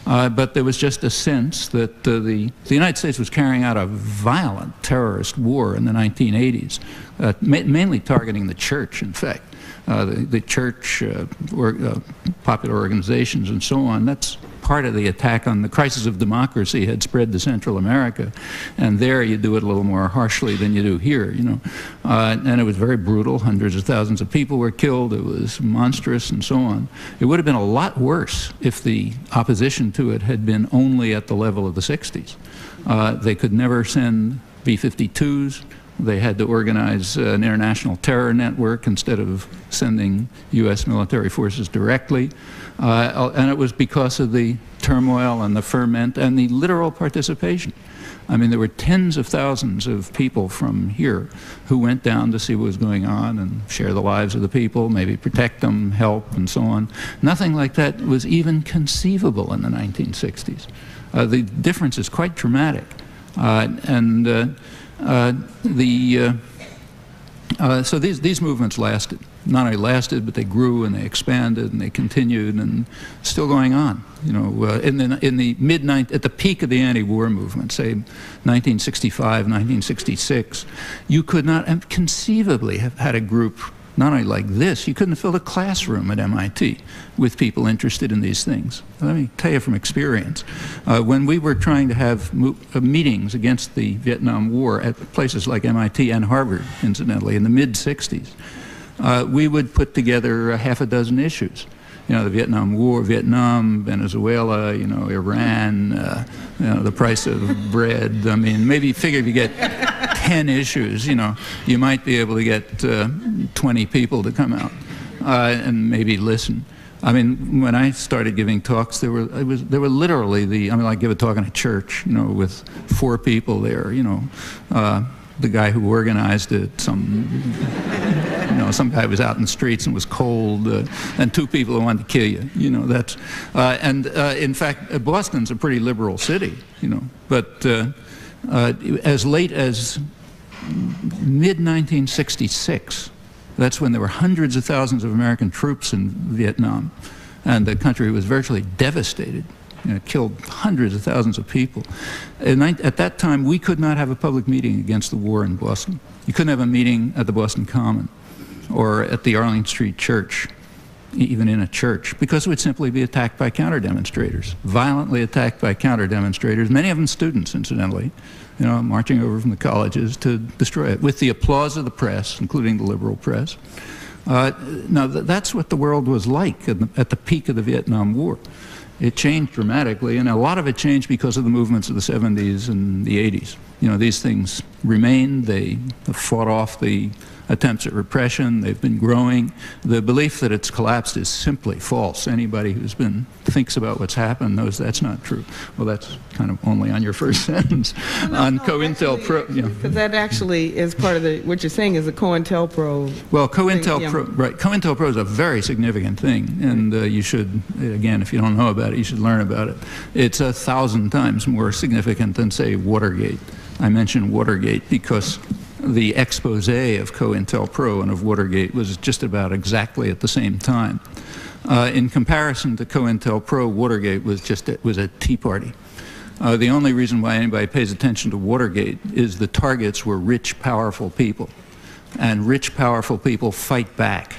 Uh, but there was just a sense that uh, the, the United States was carrying out a violent terrorist war in the 1980s, uh, ma mainly targeting the church, in fact. Uh, the, the, church, uh, or, uh, popular organizations, and so on. That's part of the attack on the crisis of democracy had spread to Central America, and there you do it a little more harshly than you do here, you know. Uh, and it was very brutal. Hundreds of thousands of people were killed. It was monstrous and so on. It would have been a lot worse if the opposition to it had been only at the level of the 60s. Uh, they could never send B-52s. They had to organize uh, an international terror network instead of sending U.S. military forces directly. Uh, and it was because of the turmoil and the ferment and the literal participation. I mean, there were tens of thousands of people from here who went down to see what was going on and share the lives of the people, maybe protect them, help, and so on. Nothing like that was even conceivable in the 1960s. Uh, the difference is quite dramatic. Uh, and uh, uh, the, uh, uh, so these, these movements lasted. Not only lasted, but they grew and they expanded and they continued and still going on. You know, uh, in the, in the mid at the peak of the anti-war movement, say 1965, 1966, you could not conceivably have had a group not only like this, you couldn't filled a classroom at MIT with people interested in these things. Let me tell you from experience. Uh, when we were trying to have uh, meetings against the Vietnam War at places like MIT and Harvard, incidentally, in the mid-60s, uh, we would put together a half a dozen issues you know, the Vietnam War, Vietnam, Venezuela, you know, Iran, uh, you know, the price of bread. I mean, maybe figure if you get 10 issues, you know, you might be able to get uh, 20 people to come out uh, and maybe listen. I mean, when I started giving talks, there were was there were literally the I mean, I give a talk in a church, you know, with four people there, you know, uh, the guy who organized it, some know, some guy was out in the streets and was cold, uh, and two people wanted to kill you. You know, that's, uh, and uh, in fact, uh, Boston's a pretty liberal city, you know, but uh, as late as mid-1966, that's when there were hundreds of thousands of American troops in Vietnam, and the country was virtually devastated. You know, killed hundreds of thousands of people. And at that time, we could not have a public meeting against the war in Boston. You couldn't have a meeting at the Boston Common or at the Arlington Street Church, even in a church, because it would simply be attacked by counter-demonstrators, violently attacked by counter-demonstrators, many of them students, incidentally, you know, marching over from the colleges to destroy it, with the applause of the press, including the liberal press. Uh, now, th that's what the world was like at the, at the peak of the Vietnam War. It changed dramatically, and a lot of it changed because of the movements of the 70s and the 80s. You know, these things remained. They fought off the attempts at repression. They've been growing. The belief that it's collapsed is simply false. Anybody who's been thinks about what's happened knows that's not true. Well, that's kind of only on your first sentence. no, on no, COINTELPRO. Know. Because that actually is part of the, what you're saying is a COINTELPRO. Well, COINTELPRO, yeah. right. COINTELPRO is a very significant thing, and uh, you should, again, if you don't know about it, you should learn about it. It's a thousand times more significant than, say, Watergate. I mention Watergate because the expose of COINTELPRO and of Watergate was just about exactly at the same time. Uh, in comparison to COINTELPRO, Watergate was just a, was a tea party. Uh, the only reason why anybody pays attention to Watergate is the targets were rich, powerful people. And rich, powerful people fight back,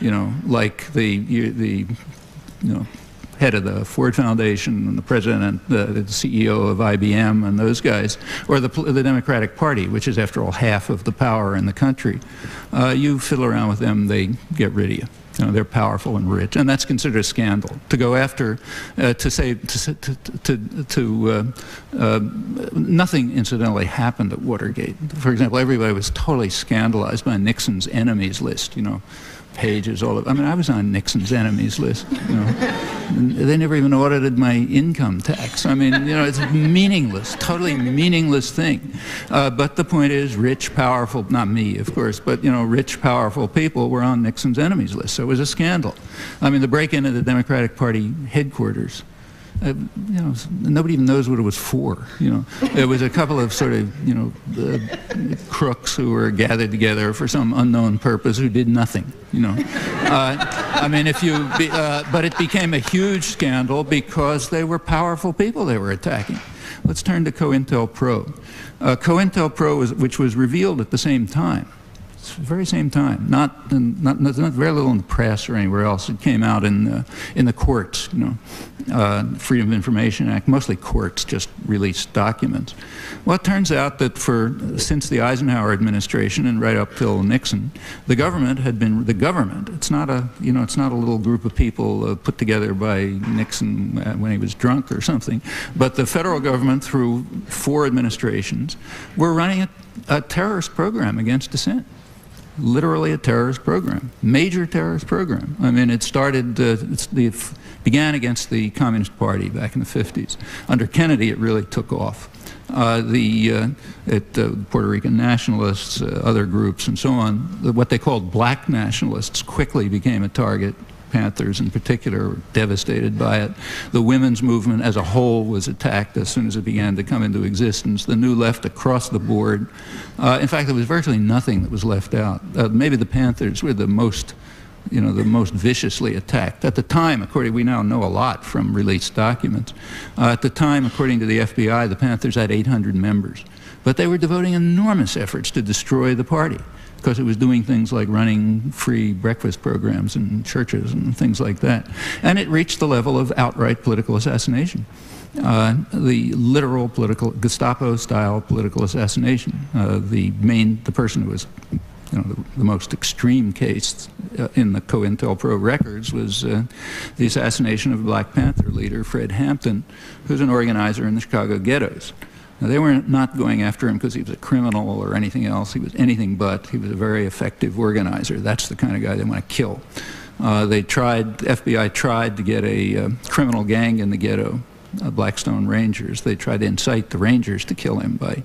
you know, like the, the you know, head of the Ford Foundation and the president and the, the CEO of IBM and those guys, or the, the, Democratic Party, which is, after all, half of the power in the country. Uh, you fiddle around with them, they get rid of you. You know, they're powerful and rich, and that's considered a scandal. To go after, uh, to say, to, to, to, to uh, uh, nothing incidentally happened at Watergate. For example, everybody was totally scandalized by Nixon's enemies list, you know, pages. All of, I mean, I was on Nixon's enemies list. You know. they never even audited my income tax. I mean, you know, it's meaningless, totally meaningless thing. Uh, but the point is, rich, powerful, not me, of course, but, you know, rich, powerful people were on Nixon's enemies list. So it was a scandal. I mean, the break-in of the Democratic Party headquarters uh, you know, nobody even knows what it was for. You know, it was a couple of sort of, you know, uh, crooks who were gathered together for some unknown purpose who did nothing. You know, uh, I mean, if you, be, uh, but it became a huge scandal because they were powerful people they were attacking. Let's turn to COINTELPRO. Uh, COINTELPRO, was, which was revealed at the same time very same time. Not, in, not, not, very little in the press or anywhere else. It came out in the, in the courts, you know, uh, Freedom of Information Act. Mostly courts just released documents. Well, it turns out that for since the Eisenhower administration and right up till Nixon, the government had been the government. It's not a you know it's not a little group of people uh, put together by Nixon uh, when he was drunk or something, but the federal government through four administrations were running a, a terrorist program against dissent literally a terrorist program, major terrorist program. I mean, it started, uh, the, began against the Communist Party back in the 50s. Under Kennedy, it really took off. Uh, the uh, it, uh, Puerto Rican nationalists, uh, other groups, and so on, what they called black nationalists quickly became a target Panthers in particular were devastated by it. The women's movement as a whole was attacked as soon as it began to come into existence. The New Left across the board. Uh, in fact, there was virtually nothing that was left out. Uh, maybe the Panthers were the most you know, the most viciously attacked. At the time, according, we now know a lot from released documents. Uh, at the time, according to the FBI, the Panthers had 800 members. But they were devoting enormous efforts to destroy the party because it was doing things like running free breakfast programs in churches and things like that. And it reached the level of outright political assassination. Uh, the literal political Gestapo-style political assassination. Uh, the main, the person who was, you know, the, the most extreme case uh, in the COINTELPRO records was uh, the assassination of Black Panther leader Fred Hampton, who's an organizer in the Chicago ghettos. Now, they were not going after him because he was a criminal or anything else. He was anything but. He was a very effective organizer. That's the kind of guy they want to kill. Uh, they tried, FBI tried to get a uh, criminal gang in the ghetto, uh, Blackstone Rangers. They tried to incite the Rangers to kill him by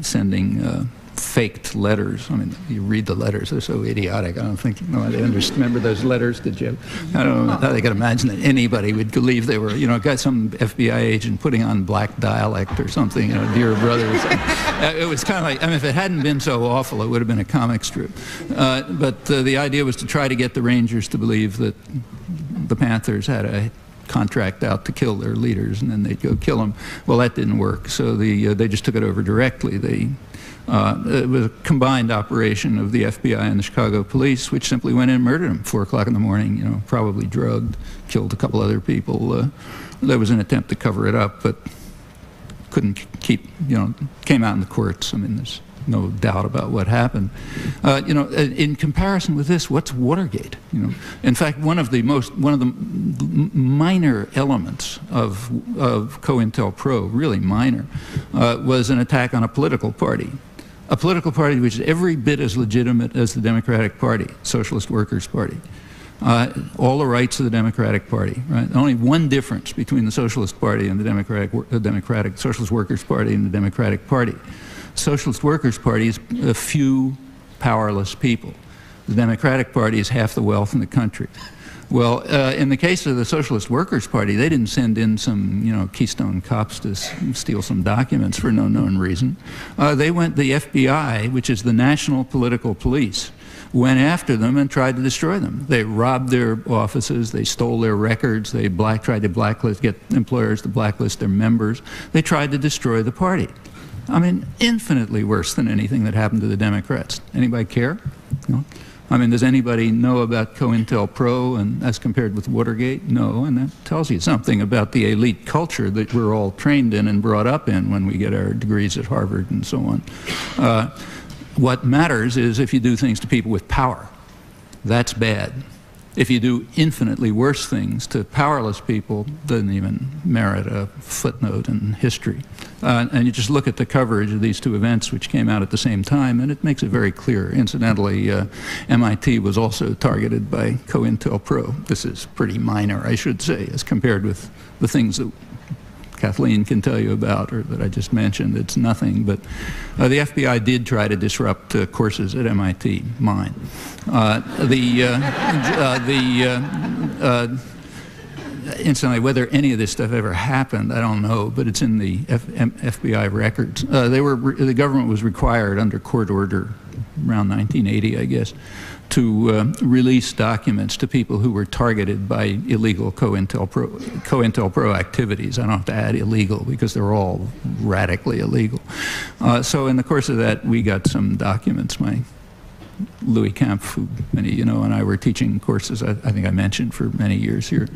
sending uh, faked letters. I mean, you read the letters; they're so idiotic. I don't think they remember those letters. Did you? I don't know how they could imagine that anybody would believe they were, you know, got some FBI agent putting on black dialect or something. You know, dear brothers. Uh, it was kind of like I mean, if it hadn't been so awful, it would have been a comic strip. Uh, but uh, the idea was to try to get the Rangers to believe that the Panthers had a contract out to kill their leaders, and then they'd go kill them. Well, that didn't work, so the, uh, they just took it over directly. They uh, it was a combined operation of the FBI and the Chicago police, which simply went in and murdered him. Four o'clock in the morning, you know, probably drugged, killed a couple other people. Uh, there was an attempt to cover it up, but couldn't keep, you know, came out in the courts. I mean, there's no doubt about what happened. Uh, you know, uh, in comparison with this, what's Watergate? You know, in fact, one of the most, one of the minor elements of of COINTELPRO, really minor, uh, was an attack on a political party a political party which is every bit as legitimate as the Democratic Party, Socialist Workers' Party. Uh, all the rights of the Democratic Party, right? Only one difference between the Socialist Party and the Democratic, the Democratic Socialist Workers' Party and the Democratic Party. Socialist Workers' Party is a few powerless people. The Democratic Party is half the wealth in the country. Well, uh, in the case of the Socialist Workers' Party, they didn't send in some, you know, Keystone cops to steal some documents for no known reason. Uh, they went, the FBI, which is the national political police, went after them and tried to destroy them. They robbed their offices, they stole their records, they black, tried to blacklist, get employers to blacklist their members. They tried to destroy the party. I mean, infinitely worse than anything that happened to the Democrats. Anybody care? No? I mean, does anybody know about COINTELPRO and as compared with Watergate? No, and that tells you something about the elite culture that we're all trained in and brought up in when we get our degrees at Harvard and so on. Uh, what matters is if you do things to people with power. That's bad. If you do infinitely worse things to powerless people, doesn't even merit a footnote in history. Uh, and you just look at the coverage of these two events, which came out at the same time, and it makes it very clear. Incidentally, uh, MIT was also targeted by COINTELPRO. This is pretty minor, I should say, as compared with the things that Kathleen can tell you about, or that I just mentioned. It's nothing, but uh, the FBI did try to disrupt uh, courses at MIT, mine. Uh, the uh, uh, the uh, incidentally, whether any of this stuff ever happened, I don't know, but it's in the F FBI records. they were the government was required under court order around 1980, I guess, to uh, release documents to people who were targeted by illegal COINTELPRO, COINTELPRO activities. I don't have to add illegal because they're all radically illegal. Uh, so in the course of that, we got some documents. My Louis Kampf, who many you know, and I were teaching courses, I, I, think I mentioned, for many years here.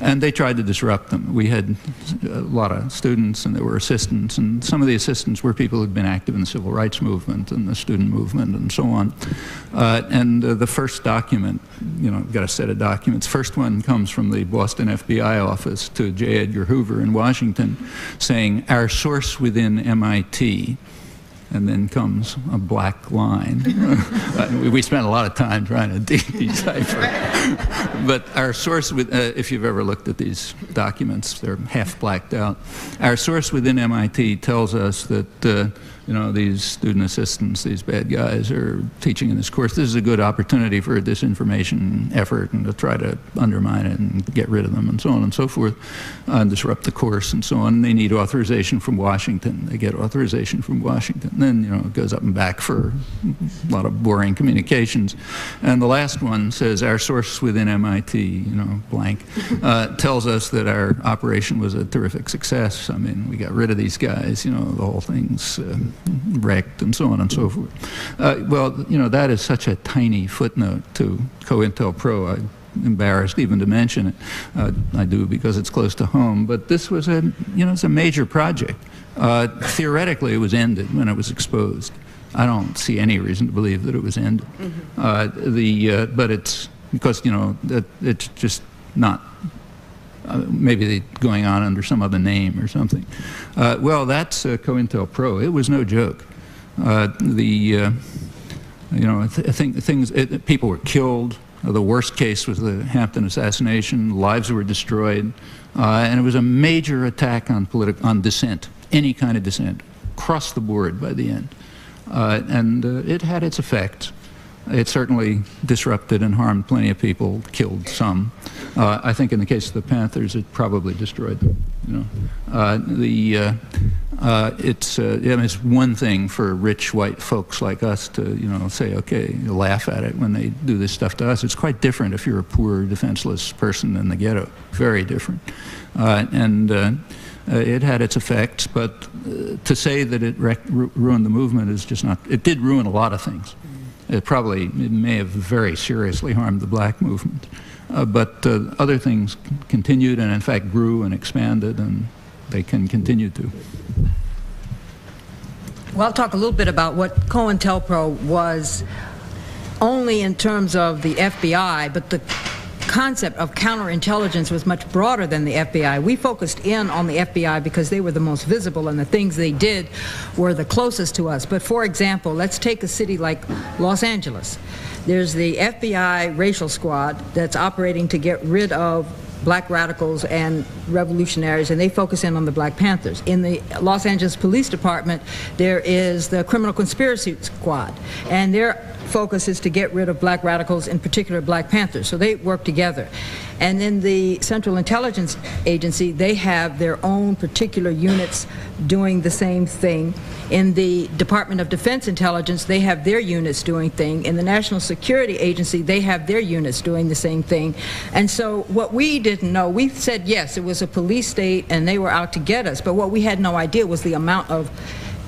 And they tried to disrupt them. We had a lot of students, and there were assistants, and some of the assistants were people who'd been active in the civil rights movement and the student movement and so on. Uh, and uh, the first document, you know, got a set of documents. First one comes from the Boston FBI office to J. Edgar Hoover in Washington saying, our source within MIT and then comes a black line. we spent a lot of time trying to de decipher. but our source, with, uh, if you've ever looked at these documents, they're half blacked out. Our source within MIT tells us that uh, you know, these student assistants, these bad guys are teaching in this course. This is a good opportunity for a disinformation effort and to try to undermine it and get rid of them and so on and so forth, uh, and disrupt the course and so on. They need authorization from Washington. They get authorization from Washington. Then, you know, it goes up and back for a lot of boring communications. And the last one says, our source within MIT, you know, blank, uh, tells us that our operation was a terrific success. I mean, we got rid of these guys, you know, the whole thing's uh, wrecked and so on and so forth. Uh, well, you know, that is such a tiny footnote to COINTELPRO. I'm embarrassed even to mention it. Uh, I do because it's close to home. But this was a, you know, it's a major project. Uh, theoretically, it was ended when it was exposed. I don't see any reason to believe that it was ended. Mm -hmm. the, uh, but it's because, you know, it, it's just not uh, maybe going on under some other name or something. Uh, well, that's uh, COINTELPRO. It was no joke. Uh, the, uh, you know, th I think things, it, people were killed. the worst case was the Hampton assassination. Lives were destroyed. and it was a major attack on, on dissent, any kind of dissent, across the board by the end. and it had its effects. It certainly disrupted and harmed plenty of people, killed some. Uh, I think in the case of the Panthers, it probably destroyed them. You know, uh, the uh, uh it's uh, it's one thing for rich white folks like us to you know say okay, laugh at it when they do this stuff to us. It's quite different if you're a poor, defenseless person in the ghetto. Very different, uh, and. it had its effects, but to say that it ruined the movement is just not. It did ruin a lot of things. It probably it may have very seriously harmed the black movement. Uh, but uh, other things continued and in fact grew and expanded and they can continue to. Well, I'll talk a little bit about what COINTELPRO was only in terms of the FBI, but the concept of counterintelligence was much broader than the FBI. We focused in on the FBI because they were the most visible and the things they did were the closest to us. But for example, let's take a city like Los Angeles. There's the FBI racial squad that's operating to get rid of black radicals and revolutionaries, and they focus in on the Black Panthers. In the Los Angeles Police Department, there is the Criminal Conspiracy Squad, and they're focus is to get rid of black radicals, in particular Black Panthers. So they work together. And in the Central Intelligence Agency, they have their own particular units doing the same thing. In the Department of Defense Intelligence, they have their units doing thing. In the National Security Agency, they have their units doing the same thing. And so what we didn't know, we said yes, it was a police state and they were out to get us, but what we had no idea was the amount of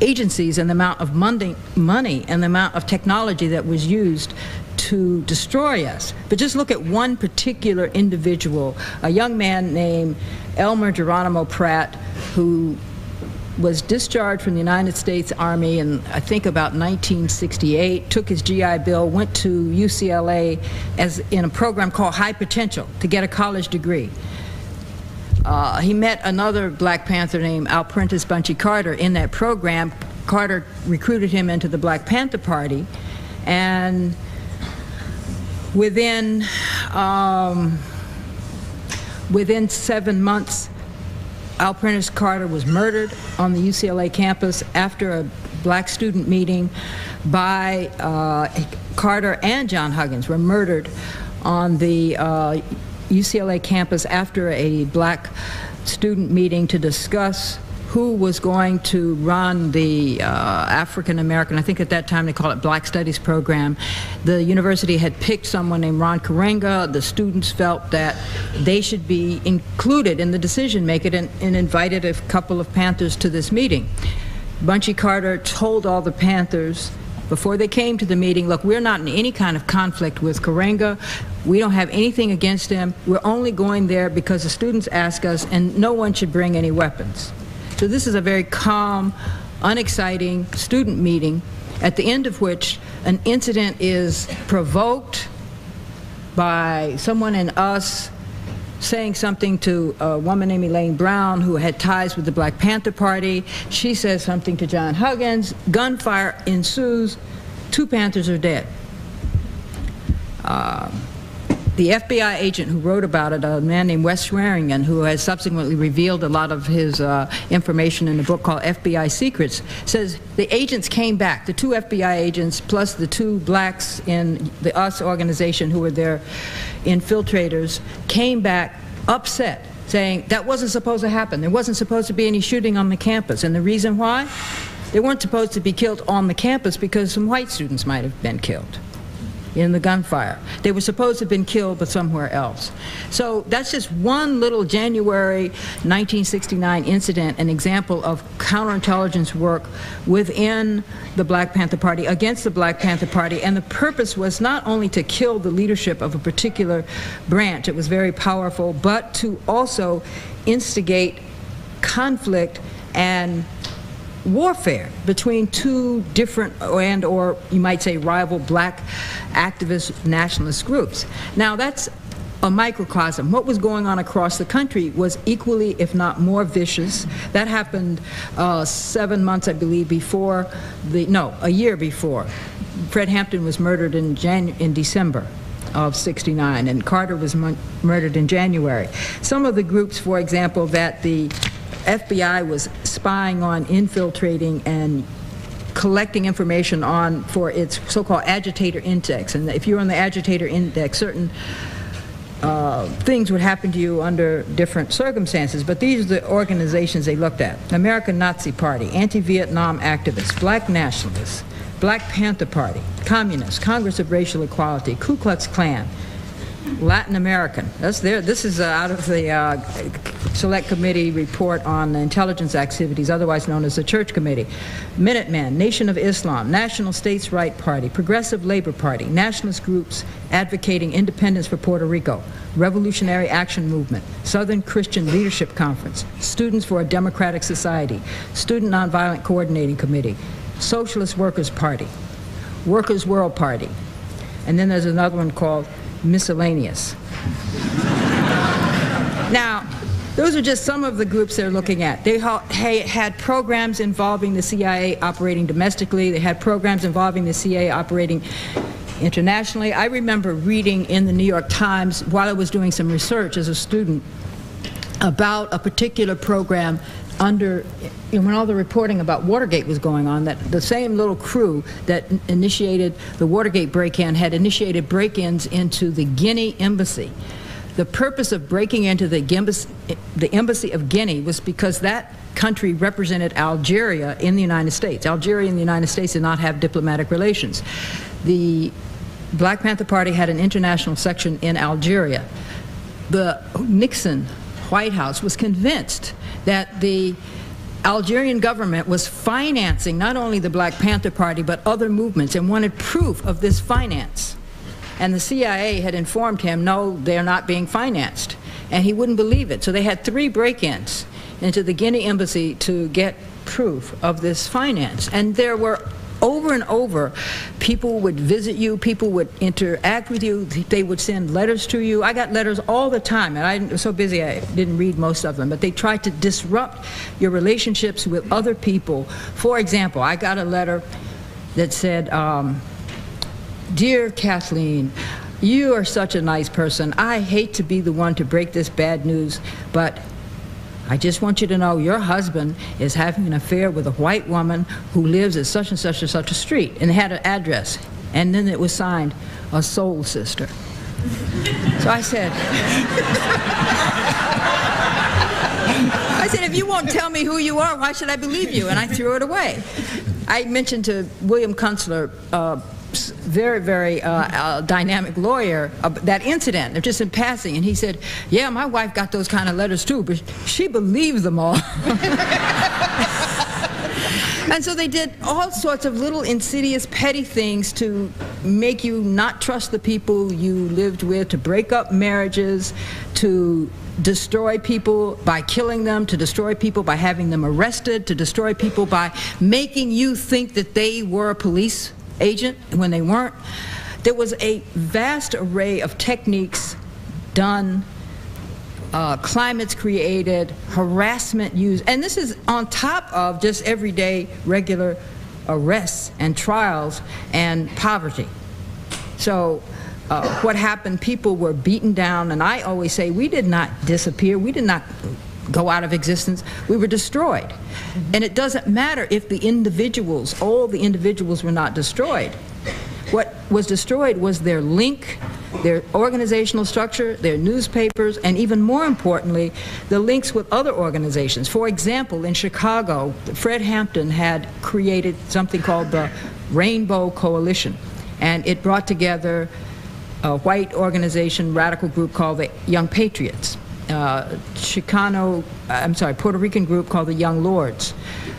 agencies and the amount of money, money and the amount of technology that was used to destroy us. But just look at one particular individual, a young man named Elmer Geronimo Pratt, who was discharged from the United States Army in, I think, about 1968, took his GI Bill, went to UCLA as in a program called High Potential to get a college degree. Uh, he met another Black Panther named Alprentice Bunchy Carter in that program. Carter recruited him into the Black Panther Party, and within um, within seven months, Alprentice Carter was murdered on the UCLA campus after a black student meeting by uh, Carter and John Huggins were murdered on the uh, UCLA campus after a black student meeting to discuss who was going to run the uh, African American, I think at that time they called it Black Studies program. The university had picked someone named Ron Karenga. The students felt that they should be included in the decision making and, and invited a couple of Panthers to this meeting. Bunchy Carter told all the Panthers before they came to the meeting, look, we're not in any kind of conflict with Karenga. We don't have anything against them. We're only going there because the students ask us, and no one should bring any weapons. So this is a very calm, unexciting student meeting, at the end of which an incident is provoked by someone in us saying something to a woman named Elaine Brown who had ties with the Black Panther Party. She says something to John Huggins. Gunfire ensues. Two Panthers are dead. Uh, the FBI agent who wrote about it, a man named Wes Swearingen, who has subsequently revealed a lot of his uh, information in a book called FBI Secrets, says the agents came back, the two FBI agents plus the two blacks in the US organization who were their infiltrators, came back upset saying that wasn't supposed to happen. There wasn't supposed to be any shooting on the campus. And the reason why? They weren't supposed to be killed on the campus because some white students might have been killed in the gunfire. They were supposed to have been killed, but somewhere else. So that's just one little January 1969 incident, an example of counterintelligence work within the Black Panther Party against the Black Panther Party. And the purpose was not only to kill the leadership of a particular branch, it was very powerful, but to also instigate conflict and warfare between two different and or you might say rival black activist nationalist groups. Now that's a microcosm. What was going on across the country was equally, if not more, vicious. That happened uh, seven months, I believe, before the no, a year before. Fred Hampton was murdered in Jan- in December of 69, and Carter was murdered in January. Some of the groups, for example, that the FBI was spying on, infiltrating, and collecting information on for its so-called agitator index. And if you're on the agitator index, certain uh, things would happen to you under different circumstances. But these are the organizations they looked at. American Nazi Party, anti-Vietnam activists, black nationalists, Black Panther Party, Communists, Congress of Racial Equality, Ku Klux Klan, Latin American. That's there. This is uh, out of the uh, Select Committee report on intelligence activities, otherwise known as the Church Committee. Minutemen, Nation of Islam, National States Right Party, Progressive Labor Party, nationalist groups advocating independence for Puerto Rico, Revolutionary Action Movement, Southern Christian Leadership Conference, Students for a Democratic Society, Student Nonviolent Coordinating Committee, Socialist Workers Party, Workers' World Party, and then there's another one called miscellaneous. now, those are just some of the groups they're looking at. They had programs involving the CIA operating domestically. They had programs involving the CIA operating internationally. I remember reading in the New York Times while I was doing some research as a student about a particular program under when all the reporting about Watergate was going on, that the same little crew that initiated the Watergate break-in had initiated break-ins into the Guinea embassy. The purpose of breaking into the embassy, the embassy of Guinea was because that country represented Algeria in the United States. Algeria and the United States did not have diplomatic relations. The Black Panther Party had an international section in Algeria. The Nixon White House was convinced that the Algerian government was financing not only the Black Panther Party but other movements and wanted proof of this finance. And the CIA had informed him, no, they're not being financed. And he wouldn't believe it. So they had three break ins into the Guinea embassy to get proof of this finance. And there were over and over, people would visit you, people would interact with you, they would send letters to you. I got letters all the time, and I was so busy I didn't read most of them, but they tried to disrupt your relationships with other people. For example, I got a letter that said, um, Dear Kathleen, you are such a nice person. I hate to be the one to break this bad news, but I just want you to know your husband is having an affair with a white woman who lives at such and such and such a street, and had an address. And then it was signed, a soul sister. So I said, I said, if you won't tell me who you are, why should I believe you? And I threw it away. I mentioned to William Kunstler, uh, very, very uh, uh, dynamic lawyer, uh, that incident, just in passing, and he said, yeah, my wife got those kind of letters too, but she believed them all. And so they did all sorts of little insidious, petty things to make you not trust the people you lived with, to break up marriages, to destroy people by killing them, to destroy people by having them arrested, to destroy people by making you think that they were police agent when they weren't. There was a vast array of techniques done, uh, climates created, harassment used, and this is on top of just everyday regular arrests and trials and poverty. So uh, what happened, people were beaten down, and I always say we did not disappear, we did not go out of existence, we were destroyed. And it doesn't matter if the individuals, all the individuals were not destroyed. What was destroyed was their link, their organizational structure, their newspapers, and even more importantly, the links with other organizations. For example, in Chicago, Fred Hampton had created something called the Rainbow Coalition, and it brought together a white organization, radical group called the Young Patriots, Chicano, I'm sorry, Puerto Rican group called the Young Lords,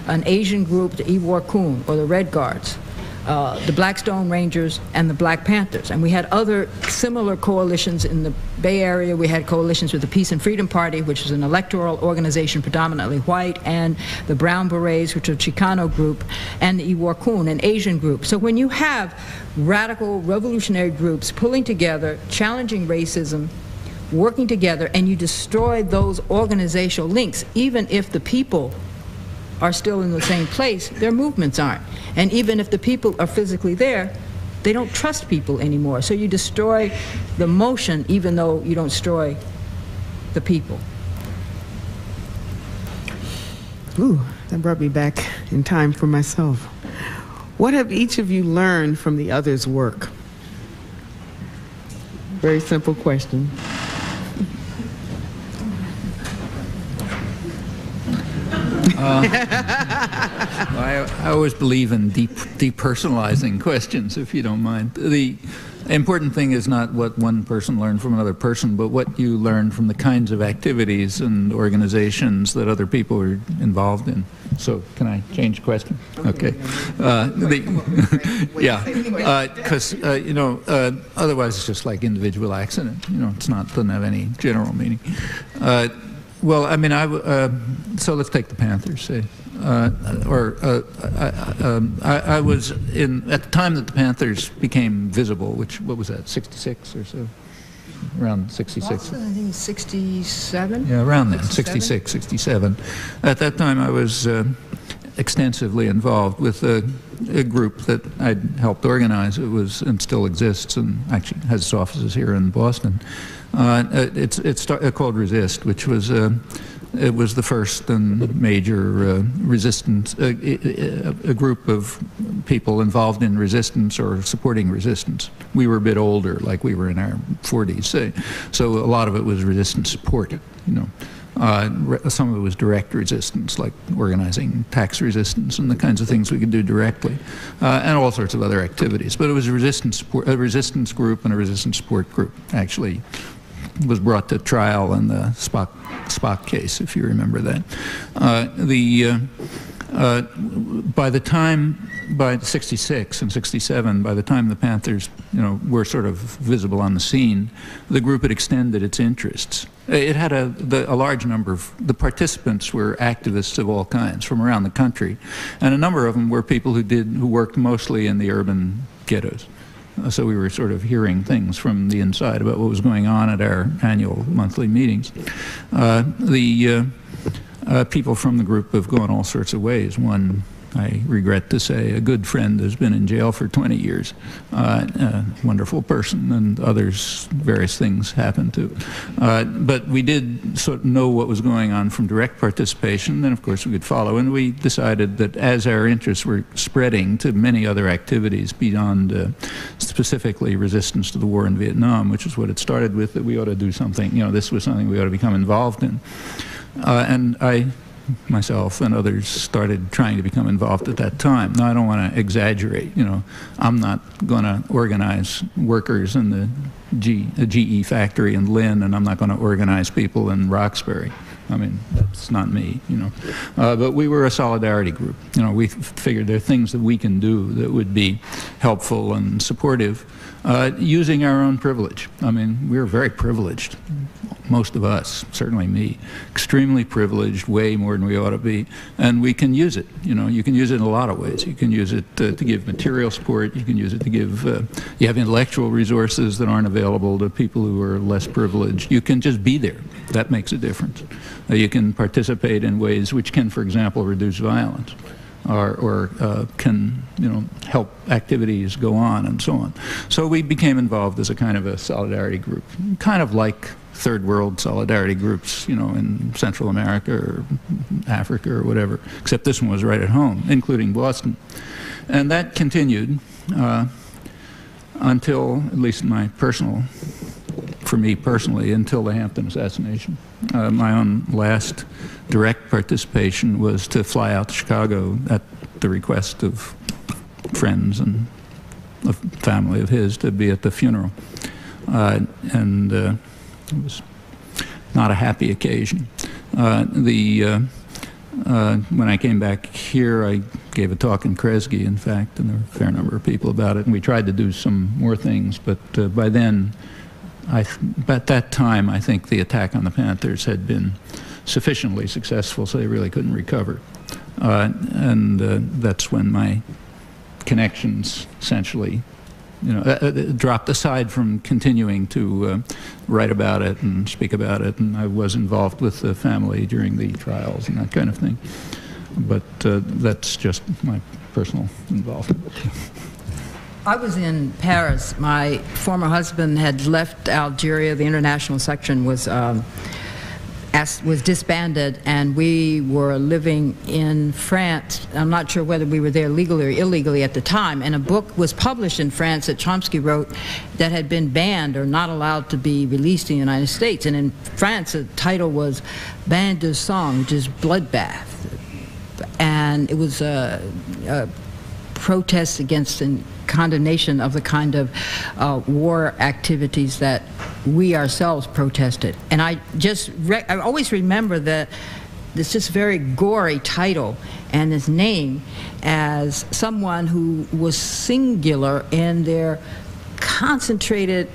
an Asian group, the I Wor Kuen, or the Red Guards, uh, the Blackstone Rangers, and the Black Panthers. And we had other similar coalitions in the Bay Area. We had coalitions with the Peace and Freedom Party, which was an electoral organization predominantly white, and the Brown Berets, which are a Chicano group, and the I Wor Kuen, an Asian group. So when you have radical revolutionary groups pulling together, challenging racism, working together, and you destroy those organizational links, even if the people are still in the same place, their movements aren't. And even if the people are physically there, they don't trust people anymore. So you destroy the motion even though you don't destroy the people. Ooh, that brought me back in time for myself. What have each of you learned from the other's work? Very simple question. I, I always believe in deep, depersonalizing questions, if you don't mind. The important thing is not what one person learned from another person, but what you learn from the kinds of activities and organizations that other people are involved in. So, can I change the question? Okay. Uh, the, yeah, because uh, uh, you know, uh, otherwise it's just like individual accident. You know, it's not doesn't have any general meaning. Well, I mean, I, uh, so let's take the Panthers, say. Uh, or uh, I, um, I, I, was in, at the time that the Panthers became visible, which, what was that, 66 or so? Around 66. Boston, I think 67? Yeah, around then, 66, 67. At that time, I was uh, extensively involved with a, a, group that I'd helped organize. It was, and still exists, and actually has its offices here in Boston. Uh, it's it's called Resist, which was uh, it was the first and major uh, resistance uh, a group of people involved in resistance or supporting resistance. We were a bit older, like we were in our 40s, so a lot of it was resistance support. You know. Uh, some of it was direct resistance, like organizing tax resistance and the kinds of things we could do directly, uh, and all sorts of other activities. But it was a resistance, support, a resistance group and a resistance support group, actually was brought to trial in the Spock, Spock case, if you remember that. Uh, the, uh, uh, by the time, by 66 and 67, by the time the Panthers, you know, were sort of visible on the scene, the group had extended its interests It had a, the, a large number of, the participants were activists of all kinds from around the country. And a number of them were people who did, who worked mostly in the urban ghettos. So we were sort of hearing things from the inside about what was going on at our annual monthly meetings. Uh, the uh, uh, people from the group have gone all sorts of ways. One, I regret to say, a good friend has been in jail for 20 years. Uh, a wonderful person, and others, various things happened to. Uh, but we did sort of know what was going on from direct participation. Then, of course, we could follow. And we decided that as our interests were spreading to many other activities beyond uh, specifically resistance to the war in Vietnam, which is what it started with, that we ought to do something. You know, this was something we ought to become involved in. Uh, and I myself and others started trying to become involved at that time. Now, I don't want to exaggerate. You know, I'm not going to organize workers in the GE factory in Lynn, and I'm not going to organize people in Roxbury. I mean, that's not me, you know. Uh, but we were a solidarity group. You know, we figured there are things that we can do that would be helpful and supportive uh, using our own privilege. I mean, we were very privileged most of us, certainly me, extremely privileged, way more than we ought to be, and we can use it. You know, you can use it in a lot of ways. You can use it uh, to give material support. You can use it to give. Uh, you have intellectual resources that aren't available to people who are less privileged. You can just be there. That makes a difference. Uh, you can participate in ways which can, for example, reduce violence or, or uh, can you know help activities go on and so on. So we became involved as a kind of a solidarity group, kind of like third world solidarity groups, you know, in Central America or Africa or whatever. Except this one was right at home, including Boston, and that continued uh, until, at least my personal, for me personally, until the Hampton assassination. Uh, my own last direct participation was to fly out to Chicago at the request of friends and a family of his to be at the funeral. Uh, and uh, it was not a happy occasion. Uh, the, uh, uh, when I came back here, I gave a talk in Kresge, in fact, and there were a fair number of people about it. And we tried to do some more things, but uh, by then, I th- at that time, I think the attack on the Panthers had been sufficiently successful, so they really couldn't recover. Uh, and uh, that's when my connections essentially you know, uh, uh, dropped aside from continuing to uh, write about it and speak about it, and I was involved with the family during the trials and that kind of thing. But uh, that's just my personal involvement. I was in Paris. My former husband had left Algeria. The international section was um, asked, was disbanded, and we were living in France. I'm not sure whether we were there legally or illegally at the time. And a book was published in France that Chomsky wrote that had been banned or not allowed to be released in the United States. And in France, the title was Bain de Sang, which is bloodbath and it was a, a protest against and condemnation of the kind of uh, war activities that we ourselves protested. And I just, I always remember that this just very gory title and his name as someone who was singular in their concentrated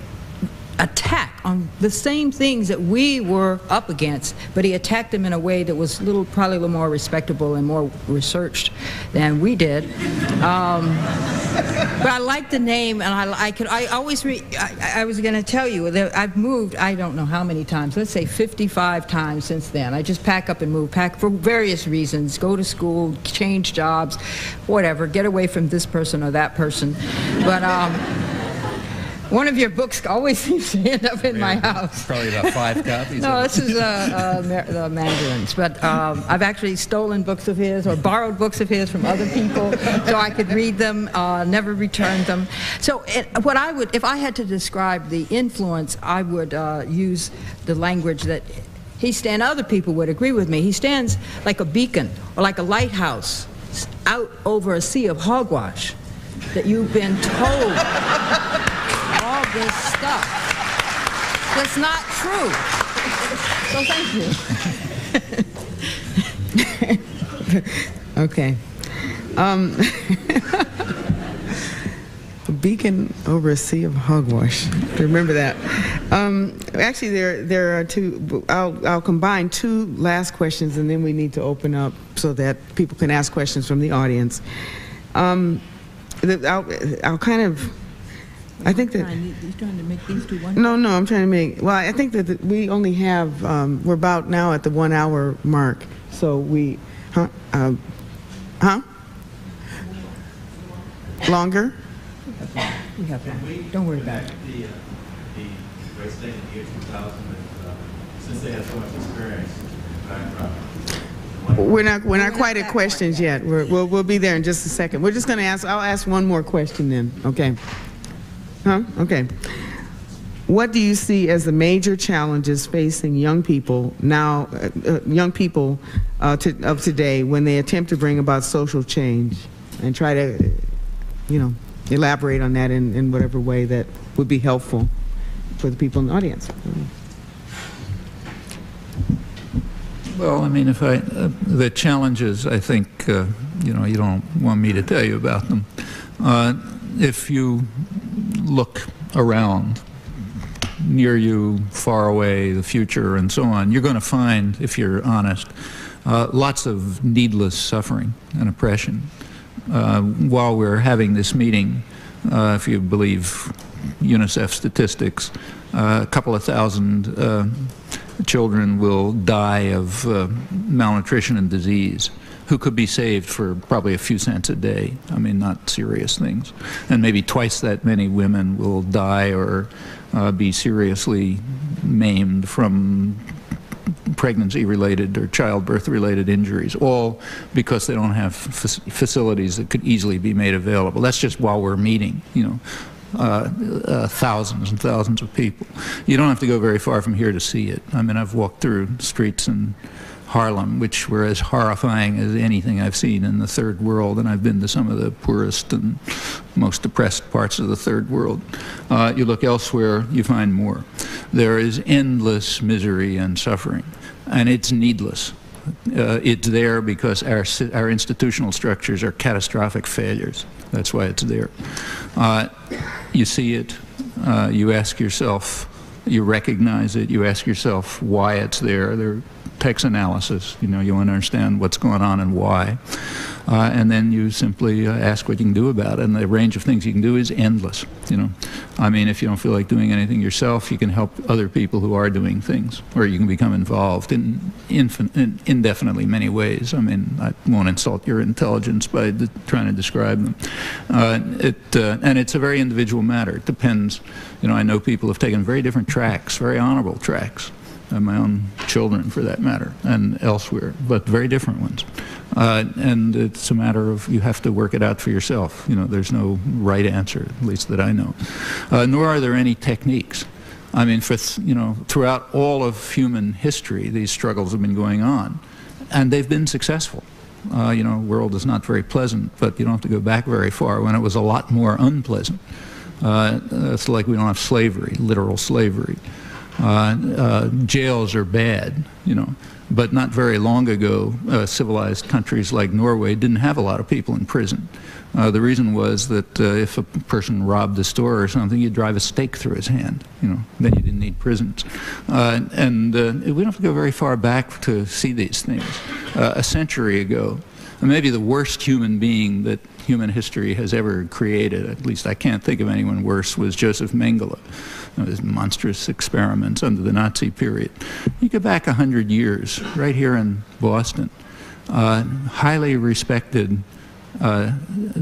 attack on the same things that we were up against, but he attacked them in a way that was little, probably a little more respectable and more researched than we did. Um, but I like the name, and I, I could, I always, re, I, I was going to tell you that I've moved, I don't know how many times, let's say 55 times since then. I just pack up and move, pack for various reasons, go to school, change jobs, whatever, get away from this person or that person. But, um, one of your books always seems to end up in my house. Probably about five copies. No, this is uh, uh, the Mandarins. But um, I've actually stolen books of his or borrowed books of his from other people so I could read them, uh, never returned them. So it, what I would, if I had to describe the influence, I would uh, use the language that he stands, Other people would agree with me. He stands like a beacon or like a lighthouse out over a sea of hogwash that you've been told this stuff. That's not true. So thank you. okay. Um, beacon over a sea of hogwash. Remember that. Um, actually, there there are two. I'll I'll combine two last questions, and then we need to open up so that people can ask questions from the audience. Um, I'll I'll kind of. I think that. He's trying to make these two one. No, no, I'm trying to make, well, I think that the- we only have, um, we're about now at the one hour mark, so we, huh? Um, Huh? Longer? We have one. Don't worry about it. The, uh, the race thing in the year 2000, uh, since they have so much experience. We're not, we're not quite at questions yet. yet. We're, we'll, we'll be there in just a second. We're just going to ask, I'll ask one more question then, okay? Huh? Okay. What do you see as the major challenges facing young people now, uh, uh, young people uh, to, of today when they attempt to bring about social change? And try to, you know, elaborate on that in, in whatever way that would be helpful for the people in the audience. Well, I mean, if I, uh, the challenges, I think, uh, you know, you don't want me to tell you about them. Uh, if you look around, near you, far away, the future, and so on, you're going to find, if you're honest, uh, lots of needless suffering and oppression. Uh, while we're having this meeting, uh, if you believe UNICEF statistics, uh, a couple of thousand uh, children will die of uh, malnutrition and disease who could be saved for probably a few cents a day. I mean, not serious things. And maybe twice that many women will die or uh, be seriously maimed from pregnancy related or childbirth related injuries, all because they don't have fac- facilities that could easily be made available. That's just while we're meeting, you know. Uh, uh, thousands and thousands of people. You don't have to go very far from here to see it. I mean, I've walked through streets in Harlem, which were as horrifying as anything I've seen in the third world, and I've been to some of the poorest and most depressed parts of the third world. Uh, you look elsewhere, you find more. There is endless misery and suffering, and it's needless. Uh, it's there because our, our institutional structures are catastrophic failures. That's why it's there. Uh, you see it, uh, you ask yourself, you recognize it, you ask yourself why it's there. There takes analysis. You know, you want to understand what's going on and why. Uh, and then you simply uh, ask what you can do about it. And the range of things you can do is endless. You know, I mean, if you don't feel like doing anything yourself, you can help other people who are doing things, or you can become involved in, in indefinitely many ways. I mean, I won't insult your intelligence by trying to describe them. Uh, it uh, and it's a very individual matter. It depends. You know, I know people have taken very different tracks, very honorable tracks uh, my own children for that matter, and elsewhere, but very different ones. Uh, and it's a matter of you have to work it out for yourself. You know, there's no right answer, at least that I know. Uh, nor are there any techniques. I mean, for you know, throughout all of human history, these struggles have been going on, and they've been successful. Uh, you know, world is not very pleasant, but you don't have to go back very far when it was a lot more unpleasant. Uh, it's like we don't have slavery, literal slavery. Uh, uh, jails are bad, you know. But not very long ago, uh, civilized countries like Norway didn't have a lot of people in prison. Uh, the reason was that uh, if a person robbed a store or something, you'd drive a stake through his hand. You know, then you didn't need prisons. Uh, and we don't have to go very far back to see these things. A century ago, maybe the worst human being that human history has ever created, at least I can't think of anyone worse, was Joseph Mengele. His monstrous experiments under the Nazi period. You go back 100 years, right here in Boston, uh, highly respected uh,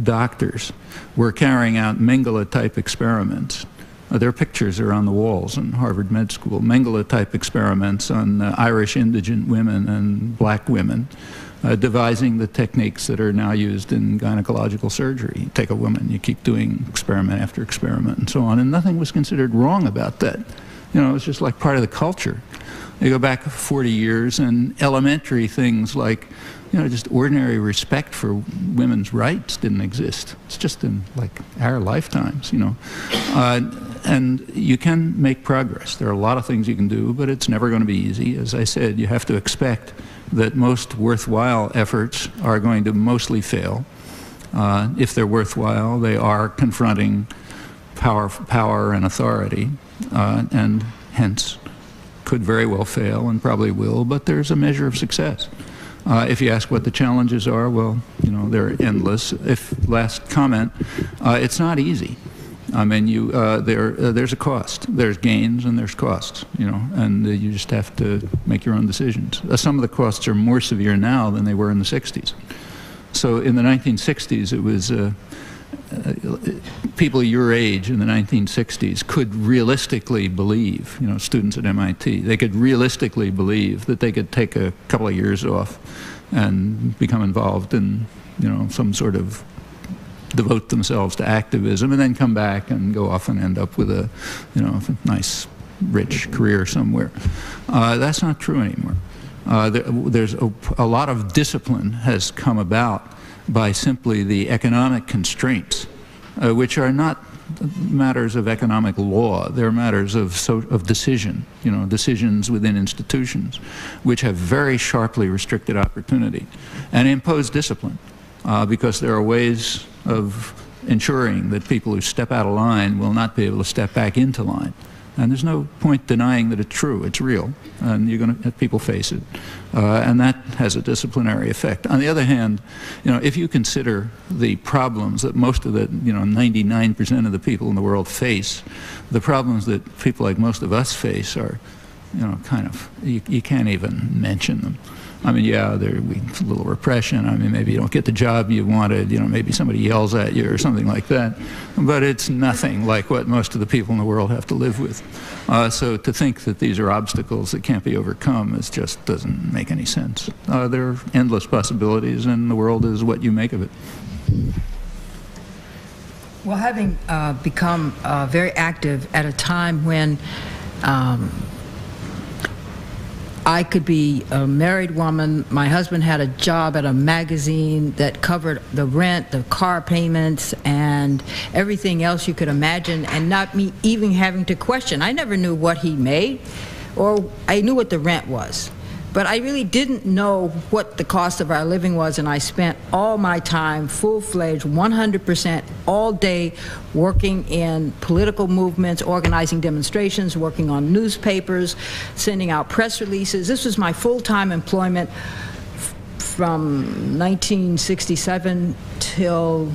doctors were carrying out Mengele-type experiments. Uh, their pictures are on the walls in Harvard Med School. Mengele-type experiments on uh, Irish indigent women and black women, uh, devising the techniques that are now used in gynecological surgery. You take a woman, you keep doing experiment after experiment and so on, and nothing was considered wrong about that. You know, it was just like part of the culture. You go back 40 years, and elementary things like, you know, just ordinary respect for women's rights didn't exist. It's just in like our lifetimes, you know. Uh, and you can make progress. There are a lot of things you can do, but it's never going to be easy. As I said, you have to expect that most worthwhile efforts are going to mostly fail. Uh, if they're worthwhile, they are confronting power, power and authority, uh, and hence could very well fail and probably will, but there's a measure of success. Uh, if you ask what the challenges are, well, you know, they're endless. If last comment, uh, it's not easy. I mean, you, uh, there, uh, there's a cost. There's gains and there's costs, you know, and uh, you just have to make your own decisions. Uh, some of the costs are more severe now than they were in the 60s. So in the 1960s, it was uh, uh, people your age in the 1960s could realistically believe, you know, students at MIT, they could realistically believe that they could take a couple of years off and become involved in, you know, some sort of devote themselves to activism and then come back and go off and end up with a, you know, nice, rich career somewhere. Uh, that's not true anymore. Uh, there, there's a, a, lot of discipline has come about by simply the economic constraints, uh, which are not matters of economic law. They're matters of, so, of decision, you know, decisions within institutions, which have very sharply restricted opportunity and impose discipline uh, because there are ways of ensuring that people who step out of line will not be able to step back into line. And there's no point denying that it's true. It's real. And you're going to have people face it. Uh, and that has a disciplinary effect. On the other hand, you know, if you consider the problems that most of the, you know, 99% of the people in the world face, the problems that people like most of us face are, you know, kind of, you, you can't even mention them. I mean, yeah, there there's a little repression. I mean, maybe you don't get the job you wanted. You know, maybe somebody yells at you or something like that. But it's nothing like what most of the people in the world have to live with. Uh, so to think that these are obstacles that can't be overcome is just doesn't make any sense. Uh, there are endless possibilities, and the world is what you make of it. Well, having uh, become uh, very active at a time when um, I could be a married woman. My husband had a job at a magazine that covered the rent, the car payments, and everything else you could imagine, and not me even having to question. I never knew what he made, or I knew what the rent was. But I really didn't know what the cost of our living was, and I spent all my time, full fledged, 100% all day, working in political movements, organizing demonstrations, working on newspapers, sending out press releases. This was my full time employment from 1967 till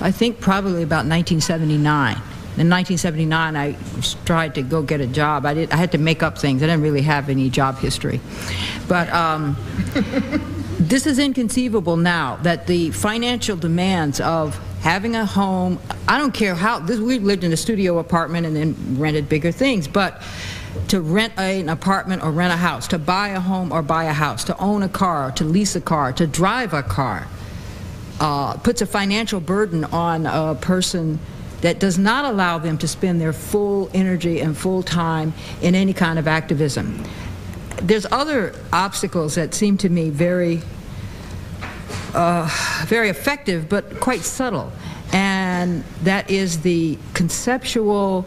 I think probably about 1979. In 1979, I tried to go get a job. I, did, I had to make up things. I didn't really have any job history. But um, this is inconceivable now that the financial demands of having a home, I don't care how, this, we lived in a studio apartment and then rented bigger things, but to rent a, an apartment or rent a house, to buy a home or buy a house, to own a car, to lease a car, to drive a car, uh, puts a financial burden on a person that does not allow them to spend their full energy and full time in any kind of activism. There's other obstacles that seem to me very, uh, very effective, but quite subtle, and that is the conceptual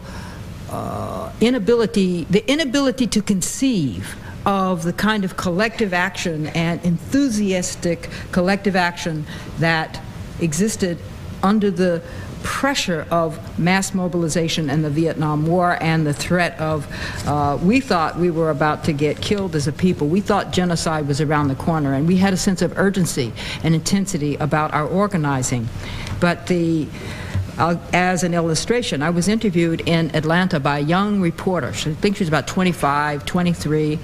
uh, inability, the inability to conceive of the kind of collective action and enthusiastic collective action that existed under the pressure of mass mobilization and the Vietnam War and the threat of, uh, we thought we were about to get killed as a people. We thought genocide was around the corner, and we had a sense of urgency and intensity about our organizing. But the uh, as an illustration, I was interviewed in Atlanta by a young reporter. I think she was about 25, 23,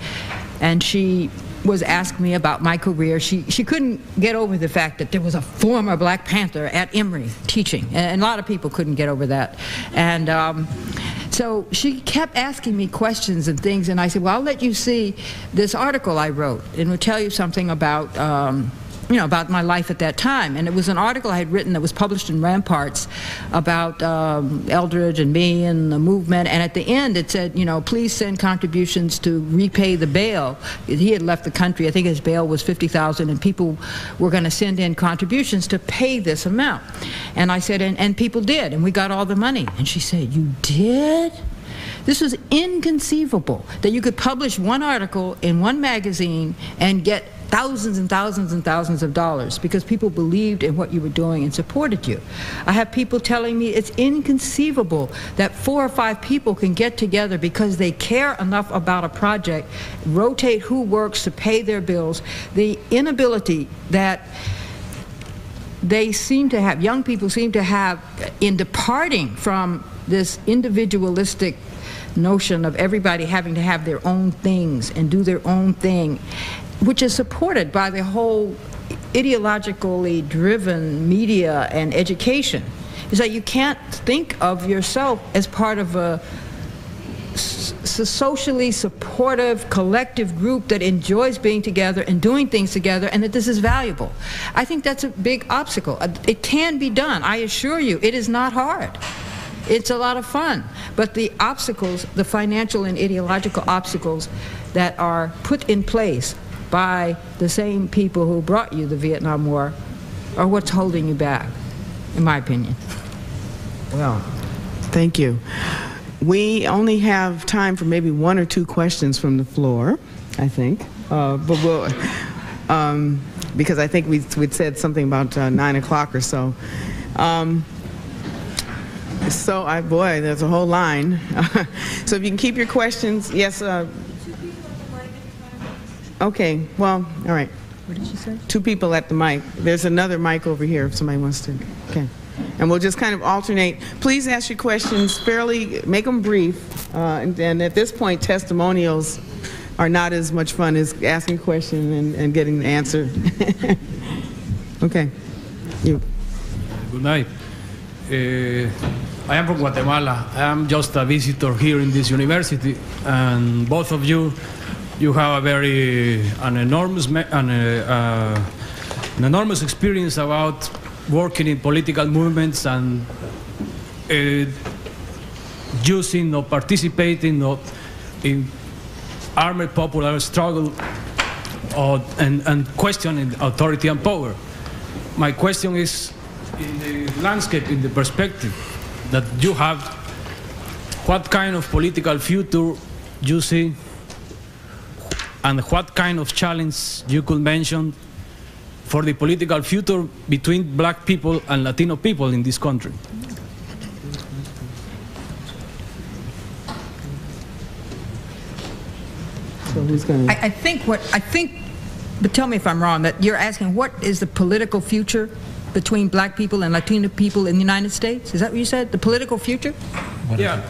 and she was asking me about my career. She, she couldn't get over the fact that there was a former Black Panther at Emory teaching, and a lot of people couldn't get over that. And um, so she kept asking me questions and things, and I said, well, I'll let you see this article I wrote, and will tell you something about um, you know, about my life at that time. And it was an article I had written that was published in Ramparts about um, Eldridge and me and the movement. And at the end, it said, you know, please send contributions to repay the bail. He had left the country. I think his bail was 50000 and people were going to send in contributions to pay this amount. And I said, and, and people did. And we got all the money. And she said, you did? This was inconceivable that you could publish one article in one magazine and get thousands and thousands and thousands of dollars because people believed in what you were doing and supported you. I have people telling me it's inconceivable that four or five people can get together because they care enough about a project, rotate who works to pay their bills. The inability that they seem to have, young people seem to have, in departing from this individualistic notion of everybody having to have their own things and do their own thing, which is supported by the whole ideologically driven media and education, is that you can't think of yourself as part of a socially supportive collective group that enjoys being together and doing things together and that this is valuable. I think that's a big obstacle. Uh, it can be done. I assure you, it is not hard. It's a lot of fun. But the obstacles, the financial and ideological obstacles that are put in place by the same people who brought you the Vietnam War are what's holding you back, in my opinion. Well, thank you. We only have time for maybe one or two questions from the floor, I think. Uh, but we'll, um, because I think we, we'd said something about uh, 9 o'clock or so. Um, so, I, boy, there's a whole line. so if you can keep your questions, yes. Uh, okay, well, all right. What did she say? Two people at the mic. There's another mic over here if somebody wants to. Okay. And we'll just kind of alternate. Please ask your questions fairly, make them brief. Uh, and, and, at this point, testimonials are not as much fun as asking a question and, and getting the answer. okay. You. Good night. Uh, I am from Guatemala. I am just a visitor here in this university, and both of you, you have a very an enormous an, uh, an enormous experience about working in political movements and uh, using or participating or in armed popular struggle or, and, and questioning authority and power. My question is, in the landscape, in the perspective that you have, what kind of political future you see and what kind of challenge you could mention for the political future between black people and Latino people in this country. So who's going I, I think what, I think, but tell me if I'm wrong, that you're asking what is the political future between black people and Latino people in the United States? Is that what you said? The political future? What yeah.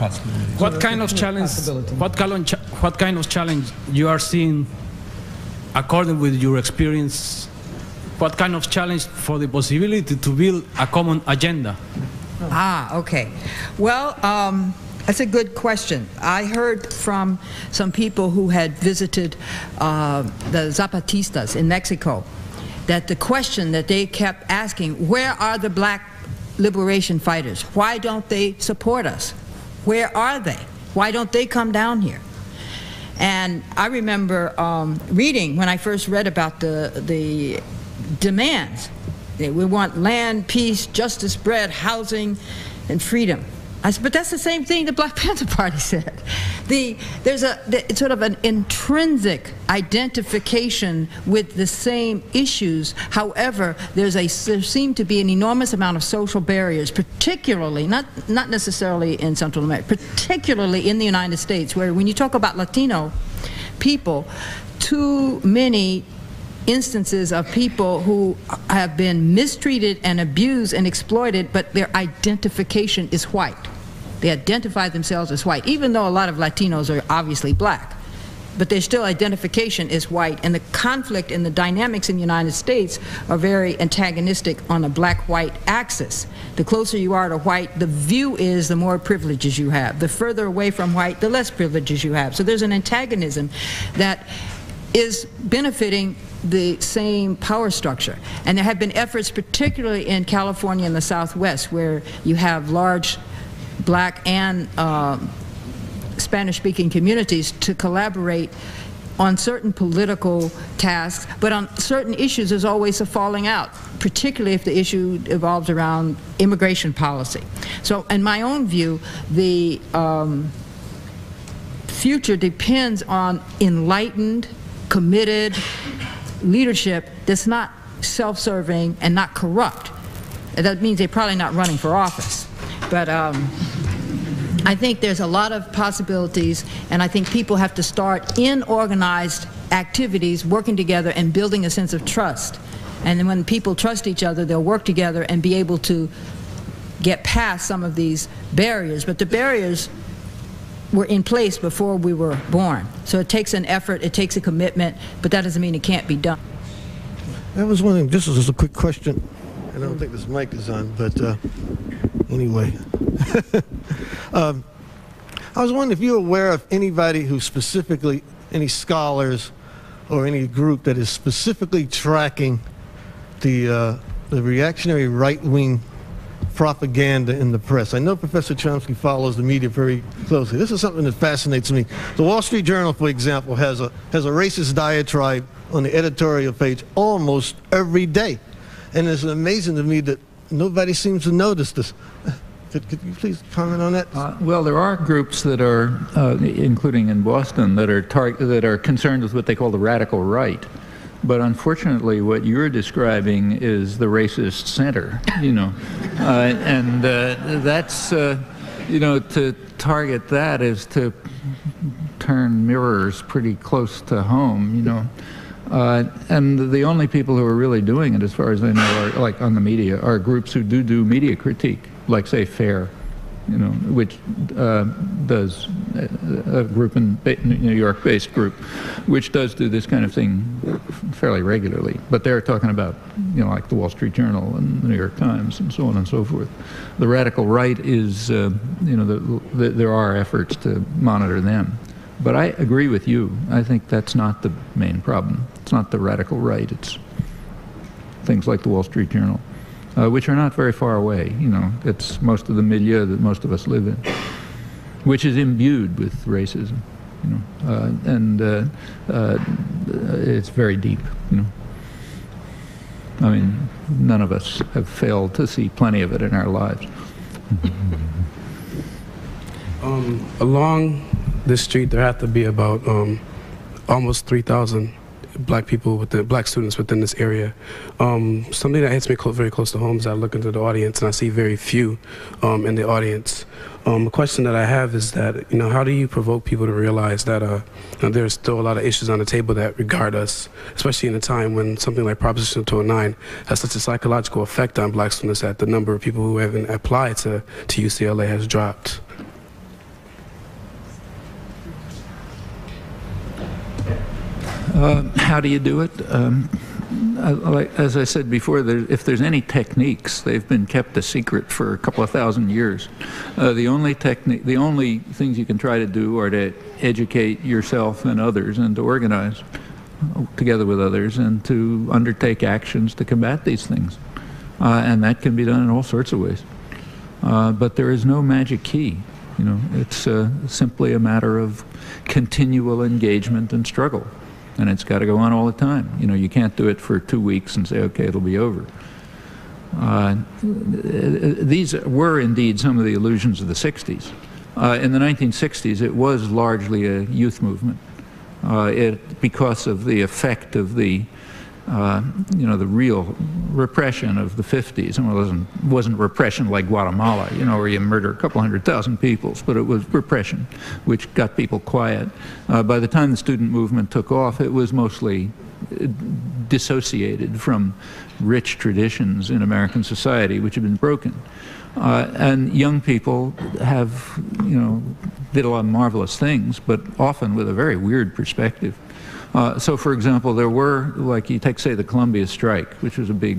What kind of challenge? What kind of, what kind of challenge you are seeing, according with your experience what kind of challenge for the possibility to build a common agenda? Ah, okay. Well, um, that's a good question. I heard from some people who had visited uh, the Zapatistas in Mexico that the question that they kept asking, where are the black liberation fighters? Why don't they support us? Where are they? Why don't they come down here? And I remember um, reading when I first read about the, the demands. We want land, peace, justice, bread, housing, and freedom. I said, but that's the same thing the Black Panther Party said. The, there's a the, sort of an intrinsic identification with the same issues. However, there's a there seem to be an enormous amount of social barriers, particularly not not necessarily in Central America, particularly in the United States, where when you talk about Latino people, too many instances of people who have been mistreated and abused and exploited, but their identification is white. They identify themselves as white, even though a lot of Latinos are obviously black. But their still identification is white, and the conflict and the dynamics in the United States are very antagonistic on a black-white axis. The closer you are to white, the view is the more privileges you have. The further away from white, the less privileges you have. So there's an antagonism that is benefiting the same power structure. And there have been efforts, particularly in California and the Southwest, where you have large black and uh, Spanish-speaking communities to collaborate on certain political tasks, but on certain issues there's always a falling out, particularly if the issue evolves around immigration policy. So in my own view, the um, future depends on enlightened, committed, leadership that's not self-serving and not corrupt. That means they're probably not running for office. But um, I think there's a lot of possibilities, and I think people have to start in organized activities, working together and building a sense of trust. And then when people trust each other, they'll work together and be able to get past some of these barriers. But the barriers were in place before we were born. So it takes an effort, it takes a commitment, but that doesn't mean it can't be done. I was wondering, this is just a quick question. I don't think this mic is on, but uh, anyway. um, I was wondering if you're aware of anybody who specifically, any scholars or any group that is specifically tracking the, uh, the reactionary right-wing propaganda in the press. I know Professor Chomsky follows the media very closely. This is something that fascinates me. The Wall Street Journal, for example, has a, has a racist diatribe on the editorial page almost every day. And it's amazing to me that nobody seems to notice this. Could, could you please comment on that? Uh, well, there are groups that are, uh, including in Boston, that are that are concerned with what they call the radical right. But unfortunately, what you're describing is the racist center, you know, uh, and uh, that's, uh, you know, to target that is to turn mirrors pretty close to home, you know. Uh, and the only people who are really doing it, as far as I know, are like on the media, are groups who do do media critique, like say FAIR, you know, which uh, does a group in New York-based group, which does do this kind of thing fairly regularly. But they're talking about, you know, like the Wall Street Journal and the New York Times and so on and so forth. The radical right is, uh, you know, the, the, there are efforts to monitor them. But I agree with you. I think that's not the main problem. It's not the radical right. It's things like the Wall Street Journal, uh, which are not very far away. You know, it's most of the milieu that most of us live in, which is imbued with racism. You know, uh, and uh, uh it's very deep. You know. I mean, none of us have failed to see plenty of it in our lives. Um, along this street, there have to be about um, almost 3,000 black people within black students within this area. Um, something that hits me very close to home is I look into the audience and I see very few um, in the audience. Um, a question that I have is that you know how do you provoke people to realize that uh, you know, there's still a lot of issues on the table that regard us, especially in a time when something like Proposition 209 has such a psychological effect on black students that the number of people who haven't applied to, to UCLA has dropped. Uh, how do you do it? Um, as I said before, if there's any techniques, they've been kept a secret for a couple of thousand years. Uh, the only technique, the only things you can try to do are to educate yourself and others, and to organize together with others, and to undertake actions to combat these things. Uh, and that can be done in all sorts of ways. Uh, but there is no magic key. You know, it's uh, simply a matter of continual engagement and struggle and it's got to go on all the time. You know, you can't do it for two weeks and say, okay, it'll be over. Uh, these were indeed some of the illusions of the 60s. Uh, in the 1960s, it was largely a youth movement uh, it, because of the effect of the uh, you know, the real repression of the 50s. And it wasn't, wasn't repression like Guatemala, you know, where you murder a couple hundred thousand people, but it was repression, which got people quiet. Uh, by the time the student movement took off, it was mostly uh, dissociated from rich traditions in American society, which had been broken. Uh, and young people have, you know, did a lot of marvelous things, but often with a very weird perspective. Uh, so, for example, there were, like you take, say, the Columbia strike, which was a big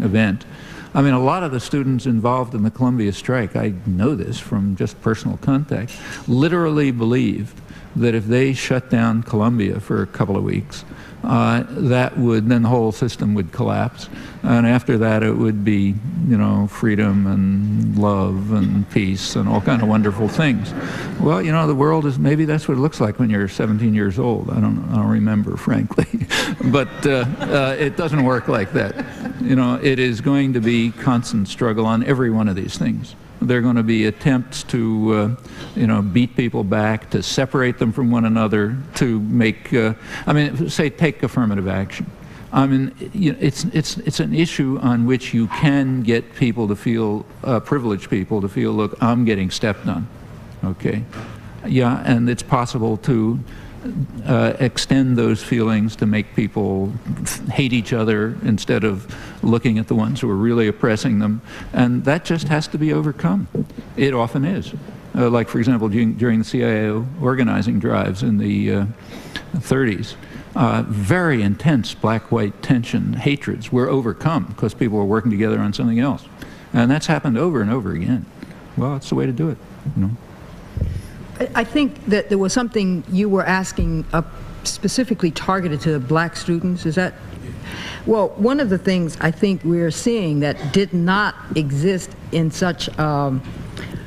event. I mean, a lot of the students involved in the Columbia strike, I know this from just personal contact, literally believed that if they shut down Columbia for a couple of weeks, uh, that would then the whole system would collapse, and after that it would be you know freedom and love and peace and all kind of wonderful things. Well, you know the world is maybe that's what it looks like when you're 17 years old. I don't I don't remember frankly, but uh, uh, it doesn't work like that. You know it is going to be constant struggle on every one of these things. There are going to be attempts to, uh, you know, beat people back, to separate them from one another, to make, uh, I mean, say, take affirmative action. I mean, you know, it's, it's, it's an issue on which you can get people to feel, uh, privileged people to feel, look, I'm getting stepped on, okay? Yeah, and it's possible to uh, extend those feelings to make people hate each other instead of looking at the ones who are really oppressing them. And that just has to be overcome. It often is. Uh, like, for example, during, during the CIO organizing drives in the uh, 30s, uh, very intense black-white tension, hatreds were overcome because people were working together on something else. And that's happened over and over again. Well, it's the way to do it, you know. I- think that there was something you were asking specifically targeted to black students, is that? Well, one of the things I think we're seeing that did not exist in such um,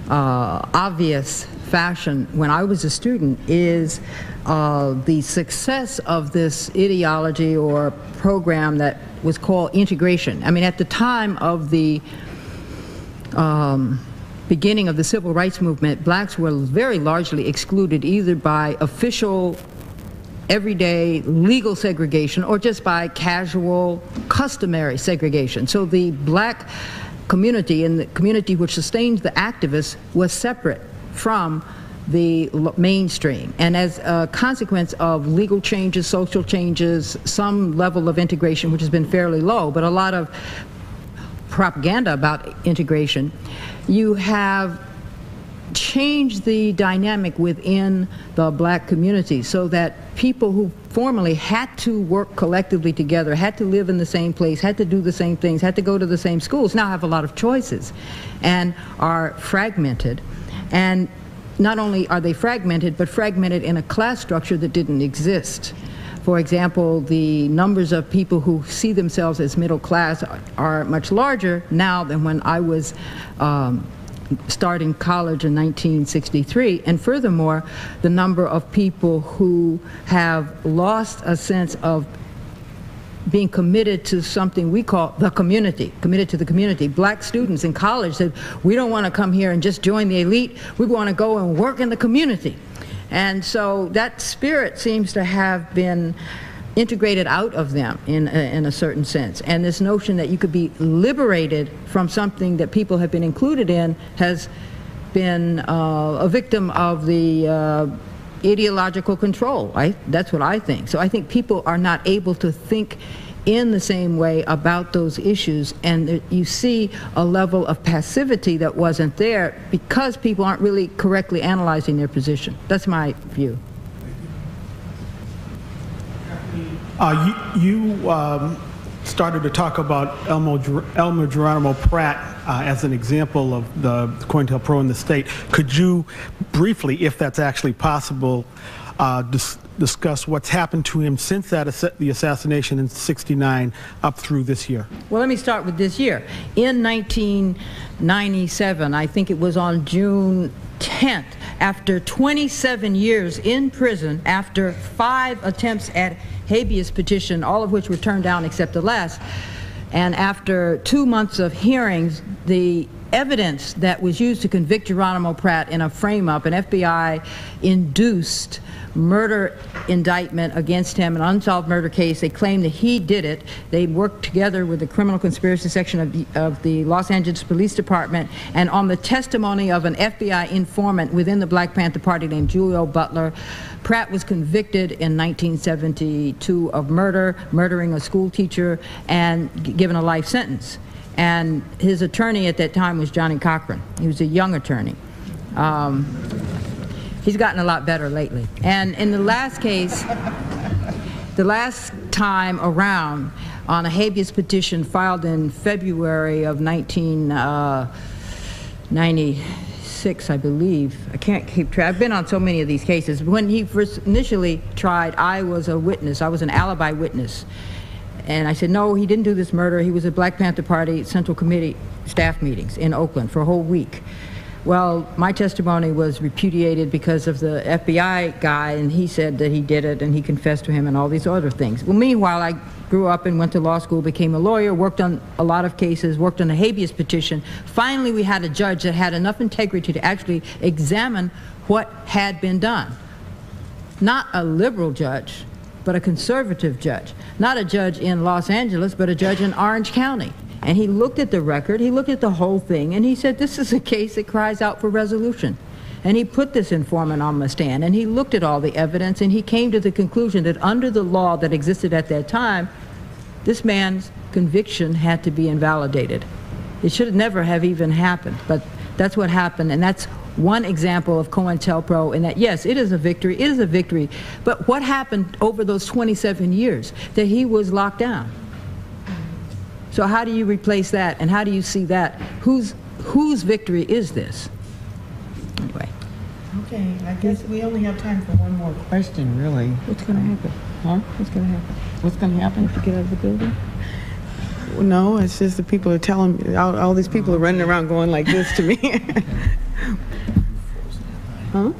uh, obvious fashion when I was a student is uh, the success of this ideology or program that was called integration. I mean, at the time of the um, beginning of the civil rights movement, blacks were very largely excluded either by official, everyday legal segregation or just by casual, customary segregation. So the black community and the community which sustained the activists was separate from the mainstream. And as a consequence of legal changes, social changes, some level of integration, which has been fairly low, but a lot of propaganda about integration, you have changed the dynamic within the black community so that people who formerly had to work collectively together, had to live in the same place, had to do the same things, had to go to the same schools, now have a lot of choices and are fragmented. And not only are they fragmented, but fragmented in a class structure that didn't exist. For example, the numbers of people who see themselves as middle class are, much larger now than when I was um, starting college in 1963. And furthermore, the number of people who have lost a sense of being committed to something we call the community, committed to the community. Black students in college said, we don't want to come here and just join the elite, we want to go and work in the community. And so that spirit seems to have been integrated out of them in a, in a certain sense. And this notion that you could be liberated from something that people have been included in has been uh, a victim of the uh, ideological control. I, that's what I think. So I think people are not able to think in the same way about those issues, and you see a level of passivity that wasn't there because people aren't really correctly analyzing their position. That's my view. Uh, you you um, started to talk about Elmo, Elmer Geronimo Pratt uh, as an example of the COINTELPRO in the state. Could you briefly, if that's actually possible, uh, dis- discuss what's happened to him since that the assassination in 69 up through this year? Well, let me start with this year. In 1997, I think it was on June 10th, after 27 years in prison, after five attempts at habeas petition, all of which were turned down except the last, and after two months of hearings, the evidence that was used to convict Geronimo Pratt in a frame-up, an FBI-induced murder indictment against him, an unsolved murder case. They claim that he did it. They worked together with the criminal conspiracy section of the, of the Los Angeles Police Department, and on the testimony of an FBI informant within the Black Panther Party named Julio Butler, Pratt was convicted in 1972 of murder, murdering a school teacher, and given a life sentence. And his attorney at that time was Johnnie Cochran. He was a young attorney. Um, he's gotten a lot better lately. And in the last case, the last time around on a habeas petition filed in February of 1996, I believe. I can't keep track. I've been on so many of these cases. When he first initially tried, I was a witness. I was an alibi witness. And I said, no, he didn't do this murder. He was at Black Panther Party Central Committee staff meetings in Oakland for a whole week. Well, my testimony was repudiated because of the FBI guy, and he said that he did it, and he confessed to him, and all these other things. Well, meanwhile, I grew up and went to law school, became a lawyer, worked on a lot of cases, worked on a habeas petition. Finally, we had a judge that had enough integrity to actually examine what had been done. Not a liberal judge, but a conservative judge. Not a judge in Los Angeles, but a judge in Orange County. And he looked at the record, he looked at the whole thing, and he said, This is a case that cries out for resolution. And he put this informant on the stand, and he looked at all the evidence, and he came to the conclusion that under the law that existed at that time, this man's conviction had to be invalidated. It should never have even happened, but that's what happened, and that's one example of COINTELPRO in that, yes, it is a victory, it is a victory, but what happened over those 27 years that he was locked down? So how do you replace that, and how do you see that? Whose, whose victory is this? Anyway, Okay, I guess we only have time for one more question, really. what's going to happen? Huh? What's going to happen? What's going to happen? To get out of the building? No, it's just the people are telling, all, all these people are running around going like this to me. Huh?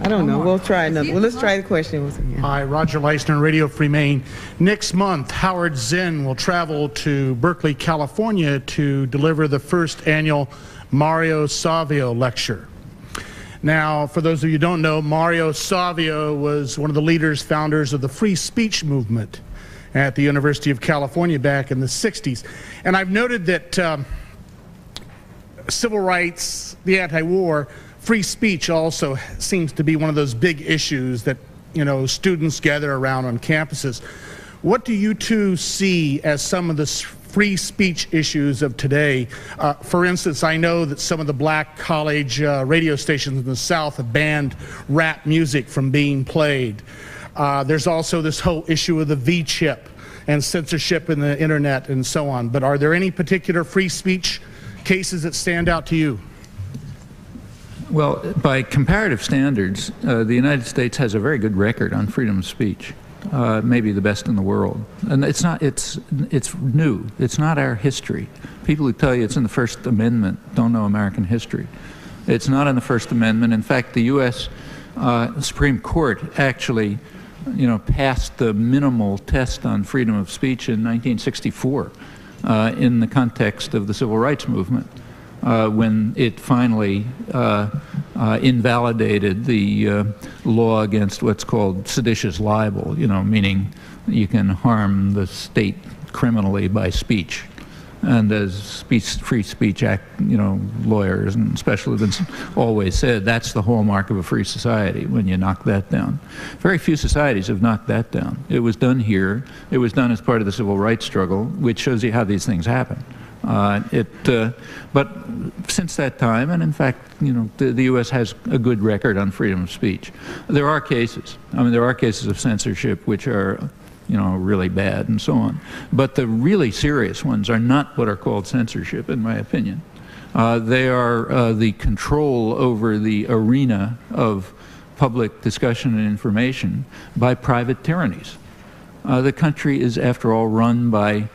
I don't know. We'll try another. Well, let's try the question. Hi, Roger Leisner, Radio Free Maine. Next month, Howard Zinn will travel to Berkeley, California to deliver the first annual Mario Savio lecture. Now, for those of you who don't know, Mario Savio was one of the leaders, founders of the free speech movement at the University of California back in the 60s. And I've noted that um, civil rights, the anti-war, free speech also seems to be one of those big issues that you know students gather around on campuses. What do you two see as some of the free speech issues of today? Uh, for instance, I know that some of the black college uh, radio stations in the South have banned rap music from being played. Uh, there's also this whole issue of the V chip and censorship in the internet and so on. But are there any particular free speech cases that stand out to you? Well, by comparative standards, uh, the United States has a very good record on freedom of speech, uh, maybe the best in the world. And it's not, it's, it's new. It's not our history. People who tell you it's in the First Amendment don't know American history. It's not in the First Amendment. In fact, the U.S. Uh, Supreme Court actually, you know, passed the minimal test on freedom of speech in 1964 uh, in the context of the civil rights movement uh, when it finally uh, uh, invalidated the uh, law against what's called seditious libel, you know, meaning you can harm the state criminally by speech. And as speech, free speech act, you know, lawyers and specialists always said, that's the hallmark of a free society when you knock that down. Very few societies have knocked that down. It was done here. It was done as part of the civil rights struggle, which shows you how these things happen. Uh, it, uh, but since that time, and in fact, you know, the, the, U.S. has a good record on freedom of speech. There are cases. I mean, there are cases of censorship which are, you know, really bad and so on. But the really serious ones are not what are called censorship, in my opinion. Uh, they are uh, the control over the arena of public discussion and information by private tyrannies. Uh, the country is, after all, run by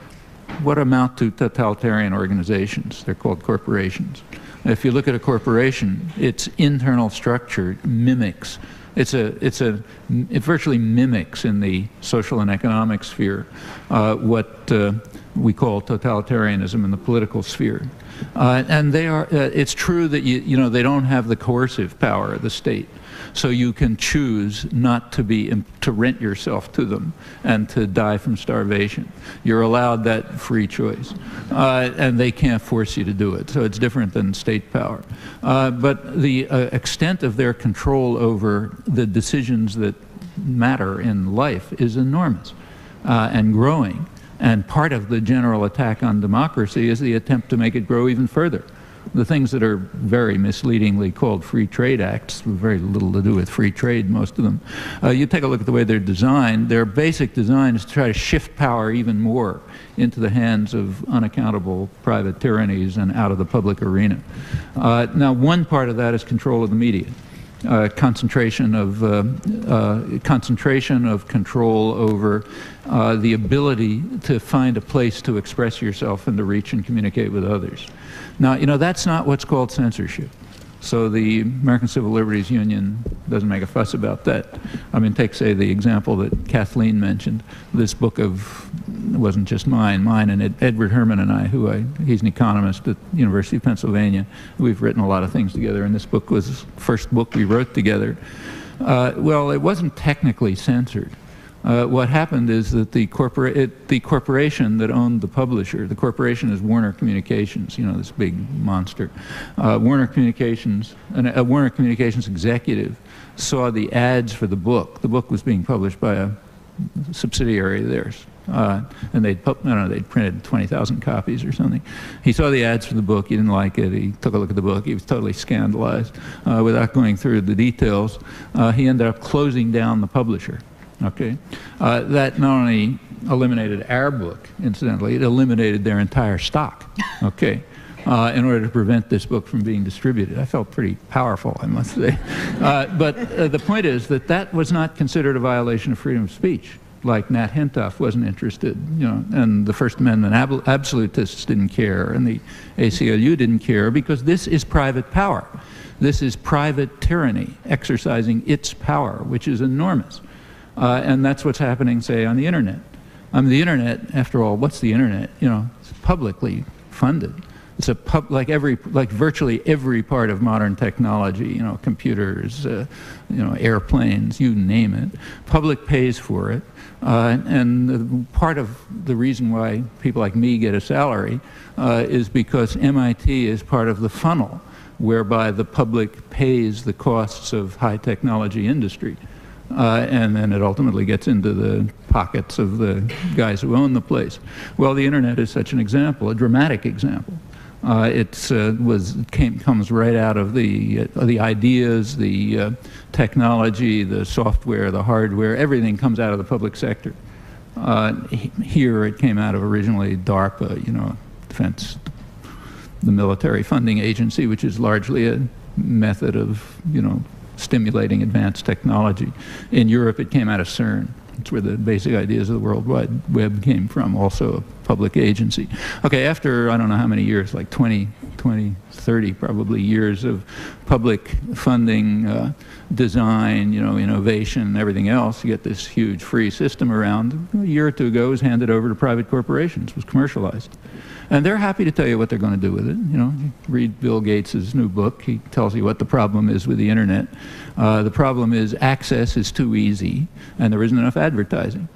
what amount to totalitarian organizations. They're called corporations. If you look at a corporation, its internal structure mimics. It's a, it's a, it virtually mimics in the social and economic sphere uh, what uh, we call totalitarianism in the political sphere. Uh, and they are, uh, it's true that you, you know, they don't have the coercive power of the state. So you can choose not to be to rent yourself to them and to die from starvation. You're allowed that free choice, uh, and they can't force you to do it. So it's different than state power. Uh, but the uh, extent of their control over the decisions that matter in life is enormous uh, and growing. And part of the general attack on democracy is the attempt to make it grow even further the things that are very misleadingly called free trade acts, very little to do with free trade, most of them. Uh, you take a look at the way they're designed. Their basic design is to try to shift power even more into the hands of unaccountable private tyrannies and out of the public arena. Uh, now, one part of that is control of the media. Uh, concentration of uh, uh, concentration of control over uh, the ability to find a place to express yourself and to reach and communicate with others. Now, you know, that's not what's called censorship. So the American Civil Liberties Union doesn't make a fuss about that. I mean, take, say, the example that Kathleen mentioned. This book of, wasn't just mine, mine and Ed, Edward Herman and I, who I, he's an economist at University of Pennsylvania. We've written a lot of things together, and this book was the first book we wrote together. Uh, well, it wasn't technically censored. Uh, what happened is that the, corpora- it, the corporation that owned the publisher, the corporation is Warner Communications, you know, this big monster. Uh, Warner Communications, an, a Warner Communications executive saw the ads for the book. The book was being published by a subsidiary of theirs. Uh, and they'd, I know, they'd printed 20,000 copies or something. He saw the ads for the book. He didn't like it. He took a look at the book. He was totally scandalized. Uh, without going through the details, uh, he ended up closing down the publisher. Okay, uh, that not only eliminated our book, incidentally, it eliminated their entire stock. Okay. Uh, in order to prevent this book from being distributed. I felt pretty powerful, I must say. Uh, but uh, the point is that that was not considered a violation of freedom of speech like Nat Hentoff wasn't interested, you know, and the First Amendment ab absolutists didn't care, and the ACLU didn't care because this is private power. This is private tyranny exercising its power, which is enormous. Uh, and that's what's happening, say, on the internet. Mean, the internet, after all, what's the internet? You know, it's publicly funded. It's a pub, like every, like virtually every part of modern technology, you know, computers, uh, you know, airplanes, you name it. Public pays for it. Uh, and part of the reason why people like me get a salary uh, is because MIT is part of the funnel whereby the public pays the costs of high technology industry. Uh, and then it ultimately gets into the pockets of the guys who own the place. Well, the internet is such an example, a dramatic example. Uh, it uh, was came comes right out of the uh, the ideas, the uh, technology, the software, the hardware. Everything comes out of the public sector. Uh, here, it came out of originally DARPA, you know, defense, the military funding agency, which is largely a method of you know stimulating advanced technology. In Europe, it came out of CERN. It's where the basic ideas of the World Wide Web came from, also a public agency. Okay, after I don't know how many years, like 20, 20 30 probably years of public funding, uh, design, you know, innovation, everything else, you get this huge free system around. A year or two ago, it was handed over to private corporations, was commercialized. And they're happy to tell you what they're going to do with it. You know, read Bill Gates' new book. He tells you what the problem is with the internet. Uh, the problem is access is too easy, and there isn't enough advertising.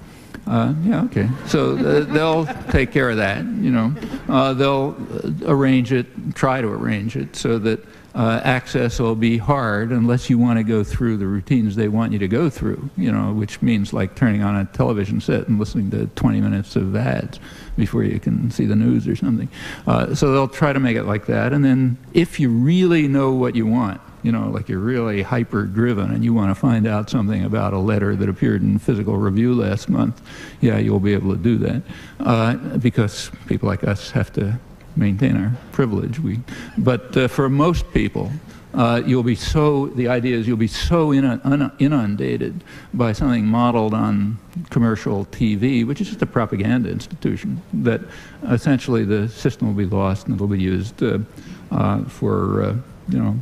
Uh, yeah, okay. So uh, they'll take care of that. You know, uh, they'll uh, arrange it, try to arrange it so that uh, access will be hard unless you want to go through the routines they want you to go through. You know, which means like turning on a television set and listening to 20 minutes of ads before you can see the news or something. Uh, so they'll try to make it like that, and then if you really know what you want you know, like you're really hyper driven and you want to find out something about a letter that appeared in Physical Review last month, yeah, you'll be able to do that. Uh, because people like us have to maintain our privilege. We, but uh, for most people, uh, you'll be so, the idea is you'll be so inundated by something modeled on commercial TV, which is just a propaganda institution, that essentially the system will be lost and it'll be used uh, uh, for, uh, you know,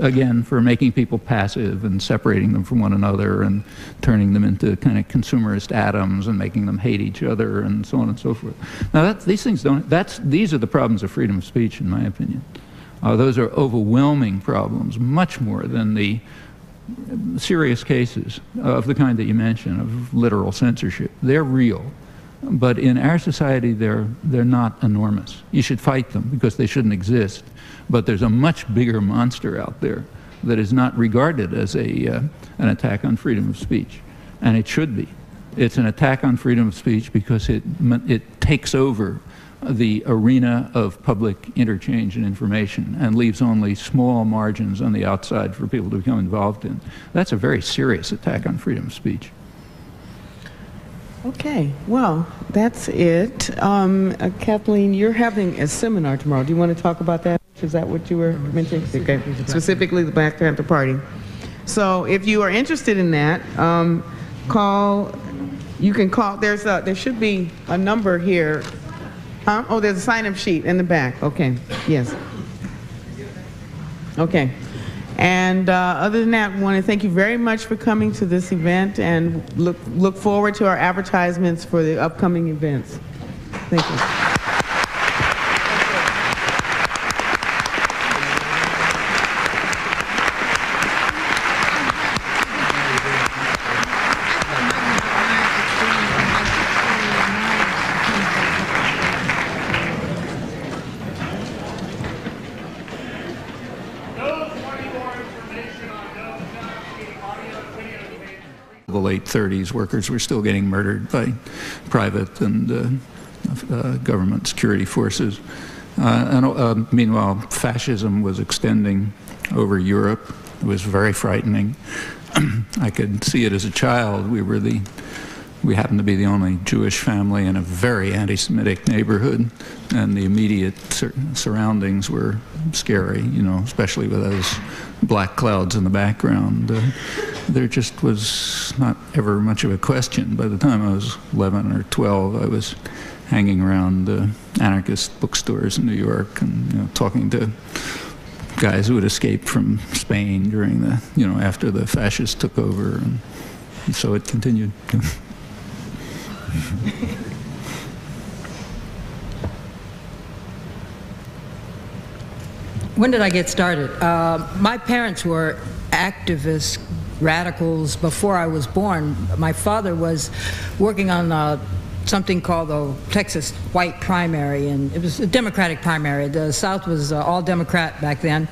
again, for making people passive and separating them from one another and turning them into kind of consumerist atoms and making them hate each other and so on and so forth. Now, these things don't, that's, these are the problems of freedom of speech, in my opinion. Uh, those are overwhelming problems, much more than the serious cases of the kind that you mentioned, of literal censorship. They're real. But in our society, they're, they're not enormous. You should fight them because they shouldn't exist. But there's a much bigger monster out there that is not regarded as a, uh, an attack on freedom of speech. And it should be. It's an attack on freedom of speech because it, it takes over the arena of public interchange and information and leaves only small margins on the outside for people to become involved in. That's a very serious attack on freedom of speech. Okay, well, that's it. Um, uh, Kathleen, you're having a seminar tomorrow. Do you want to talk about that? Is that what you were mentioning? Okay, specifically the Black Panther Party. So if you are interested in that, um, call, you can call, there's a, there should be a number here. Huh? Oh, there's a sign-up sheet in the back. Okay, yes. Okay. And uh, other than that, I want to thank you very much for coming to this event and look, look forward to our advertisements for the upcoming events. Thank you. late 30s, workers were still getting murdered by private and uh, uh, government security forces. Uh, and uh, meanwhile, fascism was extending over Europe. It was very frightening. I could see it as a child. We were the we happened to be the only Jewish family in a very anti-Semitic neighborhood, and the immediate sur surroundings were scary. You know, especially with those black clouds in the background. Uh, there just was not ever much of a question. By the time I was 11 or 12, I was hanging around uh, anarchist bookstores in New York and you know, talking to guys who had escaped from Spain during the, you know, after the fascists took over, and so it continued. when did I get started? Uh, my parents were activists, radicals before I was born. My father was working on uh, something called the Texas white primary, and it was a Democratic primary. The South was uh, all Democrat back then.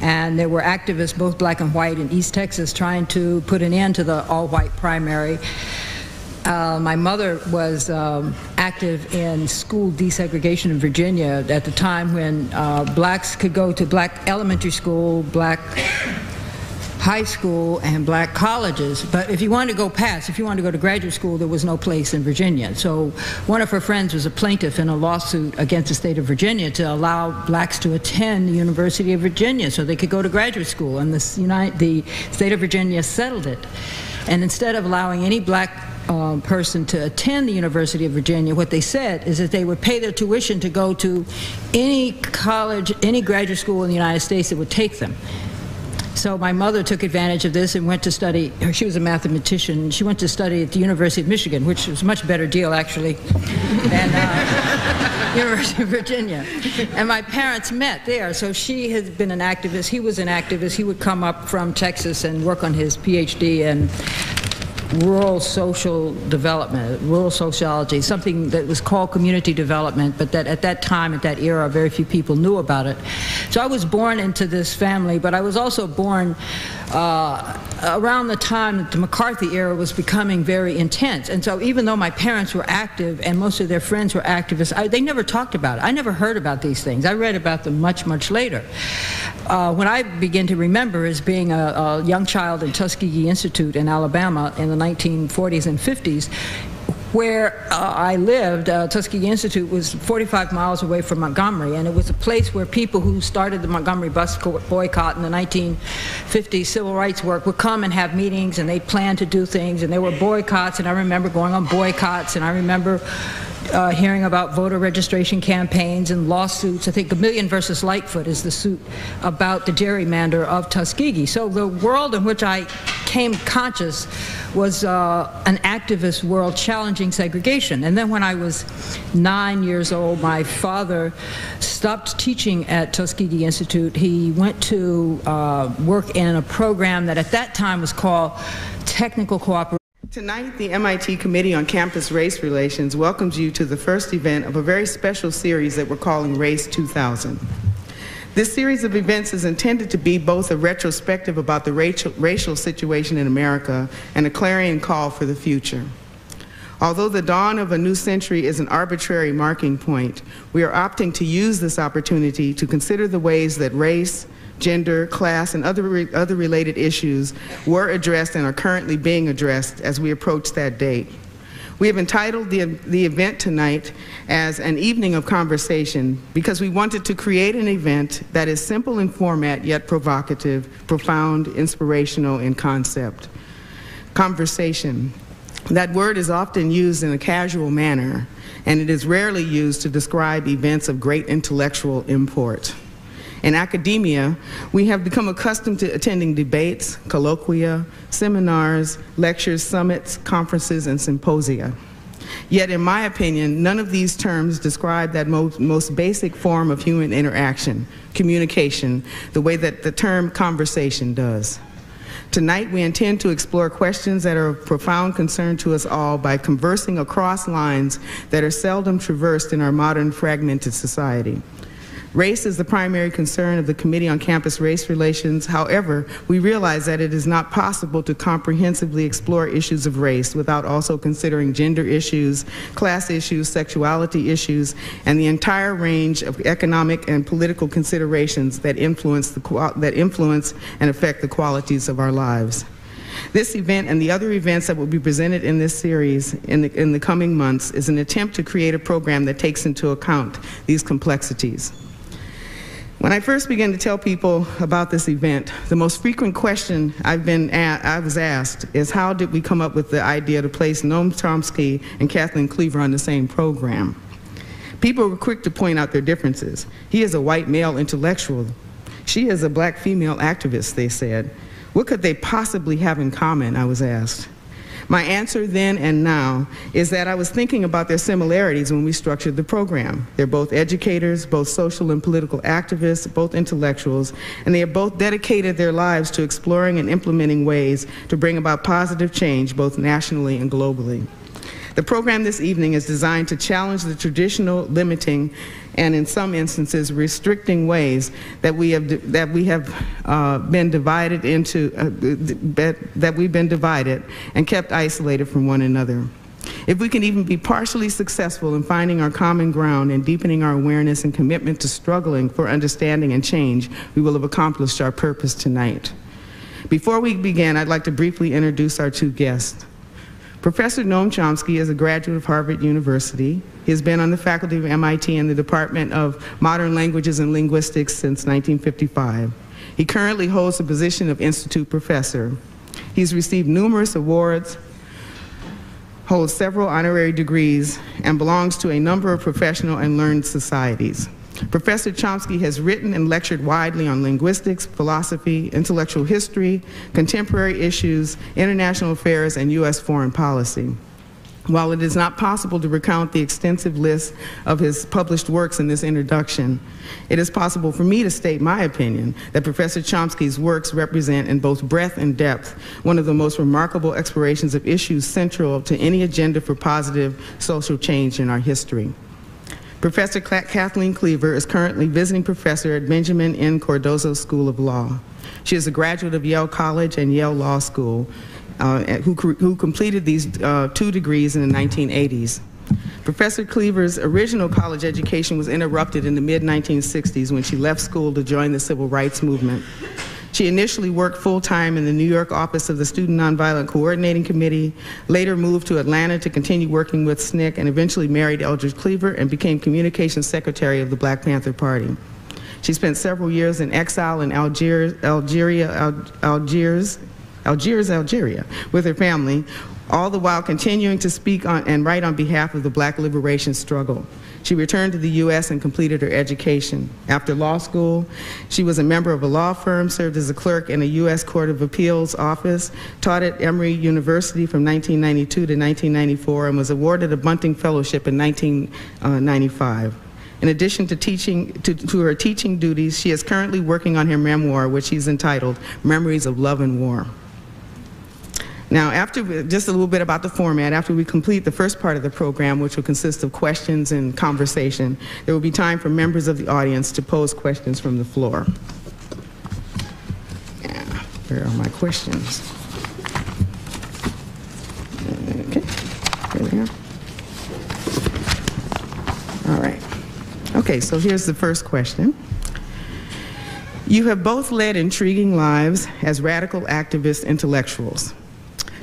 And there were activists, both black and white, in East Texas trying to put an end to the all white primary. Uh, my mother was um, active in school desegregation in Virginia at the time when uh, blacks could go to black elementary school, black high school, and black colleges. But if you wanted to go past, if you wanted to go to graduate school, there was no place in Virginia. So one of her friends was a plaintiff in a lawsuit against the state of Virginia to allow blacks to attend the University of Virginia so they could go to graduate school. And the, United, the state of Virginia settled it. And instead of allowing any black um, person to attend the University of Virginia, what they said is that they would pay their tuition to go to any college, any graduate school in the United States that would take them. So my mother took advantage of this and went to study. She was a mathematician. She went to study at the University of Michigan, which was a much better deal, actually, than uh, University of Virginia. And my parents met there. So she had been an activist. He was an activist. He would come up from Texas and work on his PhD and rural social development, rural sociology, something that was called community development, but that at that time, at that era, very few people knew about it. So I was born into this family, but I was also born uh, around the time that the McCarthy era was becoming very intense. And so even though my parents were active and most of their friends were activists, I, they never talked about it. I never heard about these things. I read about them much, much later. Uh, when I begin to remember as being a, a young child in Tuskegee Institute in Alabama in the 1940s and 50s, where uh, I lived, uh, Tuskegee Institute was 45 miles away from Montgomery, and it was a place where people who started the Montgomery bus boycott in the 1950s civil rights work would come and have meetings, and they'd plan to do things, and there were boycotts, and I remember going on boycotts, and I remember uh, hearing about voter registration campaigns and lawsuits. I think Gomillion versus Lightfoot is the suit about the gerrymander of Tuskegee. So the world in which I came conscious was uh, an activist world challenging segregation. And then when I was nine years old, my father stopped teaching at Tuskegee Institute. He went to uh, work in a program that at that time was called Technical Cooperation. Tonight, the MIT Committee on Campus Race Relations welcomes you to the first event of a very special series that we're calling Race 2000. This series of events is intended to be both a retrospective about the racial, racial situation in America and a clarion call for the future. Although the dawn of a new century is an arbitrary marking point, we are opting to use this opportunity to consider the ways that race, gender, class, and other, re other related issues were addressed and are currently being addressed as we approach that date. We have entitled the, the event tonight as an evening of conversation because we wanted to create an event that is simple in format yet provocative, profound, inspirational in concept. Conversation. That word is often used in a casual manner, and it is rarely used to describe events of great intellectual import. In academia, we have become accustomed to attending debates, colloquia, seminars, lectures, summits, conferences, and symposia. Yet, in my opinion, none of these terms describe that most, most basic form of human interaction, communication, the way that the term conversation does. Tonight, we intend to explore questions that are of profound concern to us all by conversing across lines that are seldom traversed in our modern fragmented society. Race is the primary concern of the Committee on Campus Race Relations. However, we realize that it is not possible to comprehensively explore issues of race without also considering gender issues, class issues, sexuality issues, and the entire range of economic and political considerations that influence, the, that influence and affect the qualities of our lives. This event and the other events that will be presented in this series in the, in the coming months is an attempt to create a program that takes into account these complexities. When I first began to tell people about this event, the most frequent question I've been I was asked is how did we come up with the idea to place Noam Chomsky and Kathleen Cleaver on the same program? People were quick to point out their differences. He is a white male intellectual. She is a black female activist, they said. What could they possibly have in common, I was asked. My answer then and now is that I was thinking about their similarities when we structured the program. They're both educators, both social and political activists, both intellectuals, and they have both dedicated their lives to exploring and implementing ways to bring about positive change both nationally and globally. The program this evening is designed to challenge the traditional limiting and in some instances restricting ways that we have that we have uh, been divided into uh, that we've been divided and kept isolated from one another. If we can even be partially successful in finding our common ground and deepening our awareness and commitment to struggling for understanding and change, we will have accomplished our purpose tonight. Before we begin, I'd like to briefly introduce our two guests. Professor Noam Chomsky is a graduate of Harvard University. He has been on the faculty of MIT in the Department of Modern Languages and Linguistics since 1955. He currently holds the position of Institute Professor. He's received numerous awards, holds several honorary degrees, and belongs to a number of professional and learned societies. Professor Chomsky has written and lectured widely on linguistics, philosophy, intellectual history, contemporary issues, international affairs, and U.S. foreign policy. While it is not possible to recount the extensive list of his published works in this introduction, it is possible for me to state my opinion that Professor Chomsky's works represent in both breadth and depth one of the most remarkable explorations of issues central to any agenda for positive social change in our history. Professor Kathleen Cleaver is currently visiting professor at Benjamin N. Cardozo School of Law. She is a graduate of Yale College and Yale Law School, uh, who, who, completed these uh, two degrees in the 1980s. Professor Cleaver's original college education was interrupted in the mid-1960s when she left school to join the civil rights movement. She initially worked full-time in the New York office of the Student Nonviolent Coordinating Committee, later moved to Atlanta to continue working with SNCC, and eventually married Eldridge Cleaver and became Communications Secretary of the Black Panther Party. She spent several years in exile in Algiers, Algeria, Algiers, Algiers, Algeria, with her family, all the while continuing to speak on and write on behalf of the black liberation struggle. She returned to the U.S. and completed her education. After law school, she was a member of a law firm, served as a clerk in a U.S. Court of Appeals office, taught at Emory University from 1992 to 1994, and was awarded a Bunting Fellowship in 1995. Uh, in addition to teaching to, to, her teaching duties, she is currently working on her memoir, which she's entitled Memories of Love and War. Now, after just a little bit about the format, after we complete the first part of the program, which will consist of questions and conversation, there will be time for members of the audience to pose questions from the floor. Yeah, where are my questions? Okay, here we are. All right. Okay, so here's the first question. You have both led intriguing lives as radical activist intellectuals.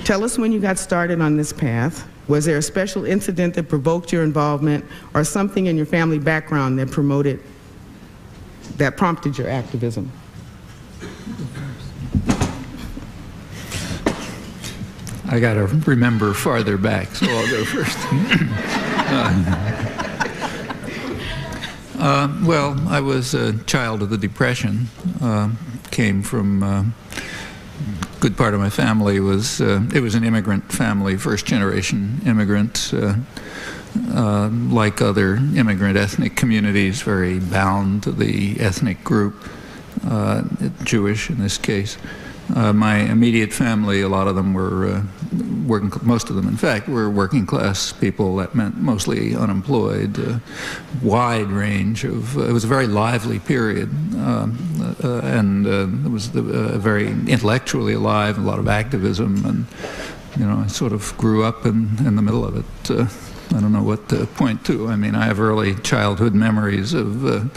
Tell us when you got started on this path. Was there a special incident that provoked your involvement or something in your family background that promoted, that prompted your activism? I got to remember farther back, so I'll go first. uh, uh, well, I was a child of the Depression, uh, came from uh, good part of my family was uh, it was an immigrant family, first generation immigrant. Uh, uh, like other immigrant ethnic communities, very bound to the ethnic group, uh, Jewish in this case. Uh, my immediate family, a lot of them were uh, working, most of them, in fact, were working class people. That meant mostly unemployed, uh, wide range of, uh, it was a very lively period. Um, uh, and uh, it was the, uh, very intellectually alive, a lot of activism. And, you know, I sort of grew up in, in the middle of it. Uh, I don't know what to point to. I mean, I have early childhood memories of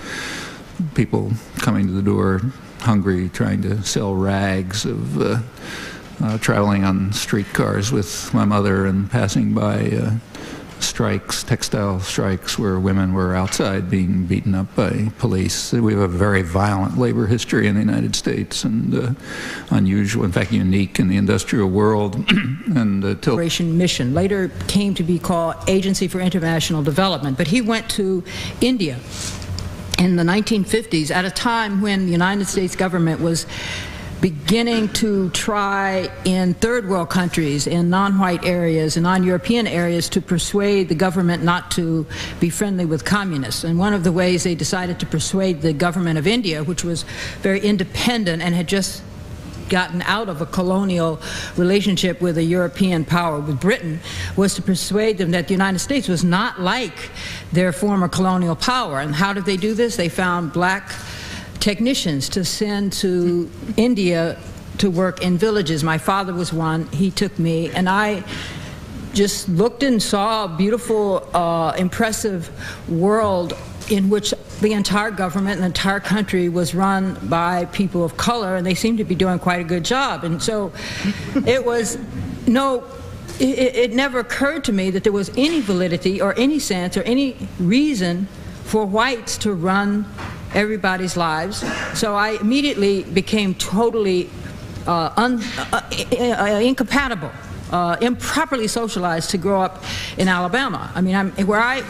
people coming to the door hungry, trying to sell rags, of uh, traveling on streetcars with my mother and passing by uh, strikes, textile strikes, where women were outside being beaten up by police. We have a very violent labor history in the United States and uh, unusual, in fact, unique in the industrial world. and uh, till Operation Mission later came to be called Agency for International Development, but he went to India in the 1950s at a time when the United States government was beginning to try in third world countries, in non-white areas, in non-European areas to persuade the government not to be friendly with communists. And one of the ways they decided to persuade the government of India, which was very independent and had just gotten out of a colonial relationship with a European power, with Britain, was to persuade them that the United States was not like their former colonial power. And how did they do this? They found black technicians to send to India to work in villages. My father was one. He took me, and I just looked and saw a beautiful, uh, impressive world in which the entire government and the entire country was run by people of color, and they seemed to be doing quite a good job. And so it was no, it, it never occurred to me that there was any validity or any sense or any reason for whites to run everybody's lives. So I immediately became totally uh, un, uh, uh, incompatible uh, improperly socialized to grow up in Alabama. I mean, I'm, where I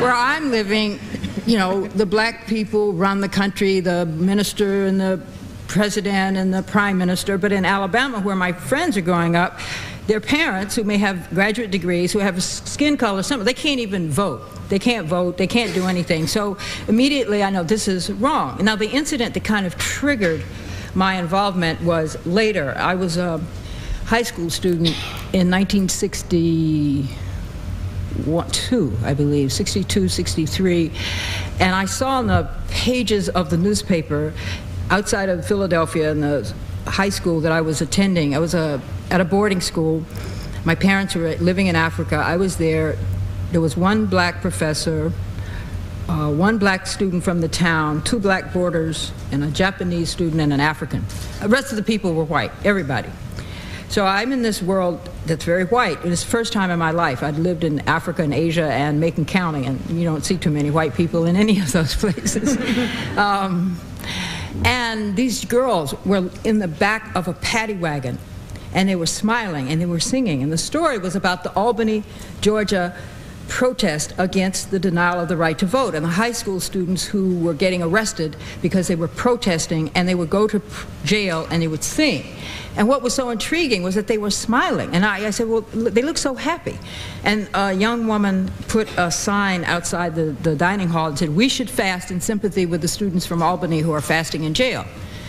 where I'm living, you know, the black people run the country, the minister and the president and the prime minister. But in Alabama, where my friends are growing up, their parents, who may have graduate degrees, who have skin color, some they can't even vote. They can't vote. They can't do anything. So immediately, I know this is wrong. Now, the incident that kind of triggered my involvement was later. I was a high school student in 1962, I believe, 62, 63, and I saw on the pages of the newspaper outside of Philadelphia in the high school that I was attending, I was a, at a boarding school. My parents were living in Africa. I was there. There was one black professor, uh, one black student from the town, two black boarders, and a Japanese student and an African. The rest of the people were white, everybody. So I'm in this world that's very white. It was the first time in my life. I'd lived in Africa and Asia and Macon County, and you don't see too many white people in any of those places. um, and these girls were in the back of a paddy wagon, and they were smiling and they were singing. And the story was about the Albany, Georgia protest against the denial of the right to vote. And the high school students who were getting arrested because they were protesting and they would go to jail and they would sing. And what was so intriguing was that they were smiling. And I, I said, well, they look so happy. And a young woman put a sign outside the, the dining hall and said, we should fast in sympathy with the students from Albany who are fasting in jail.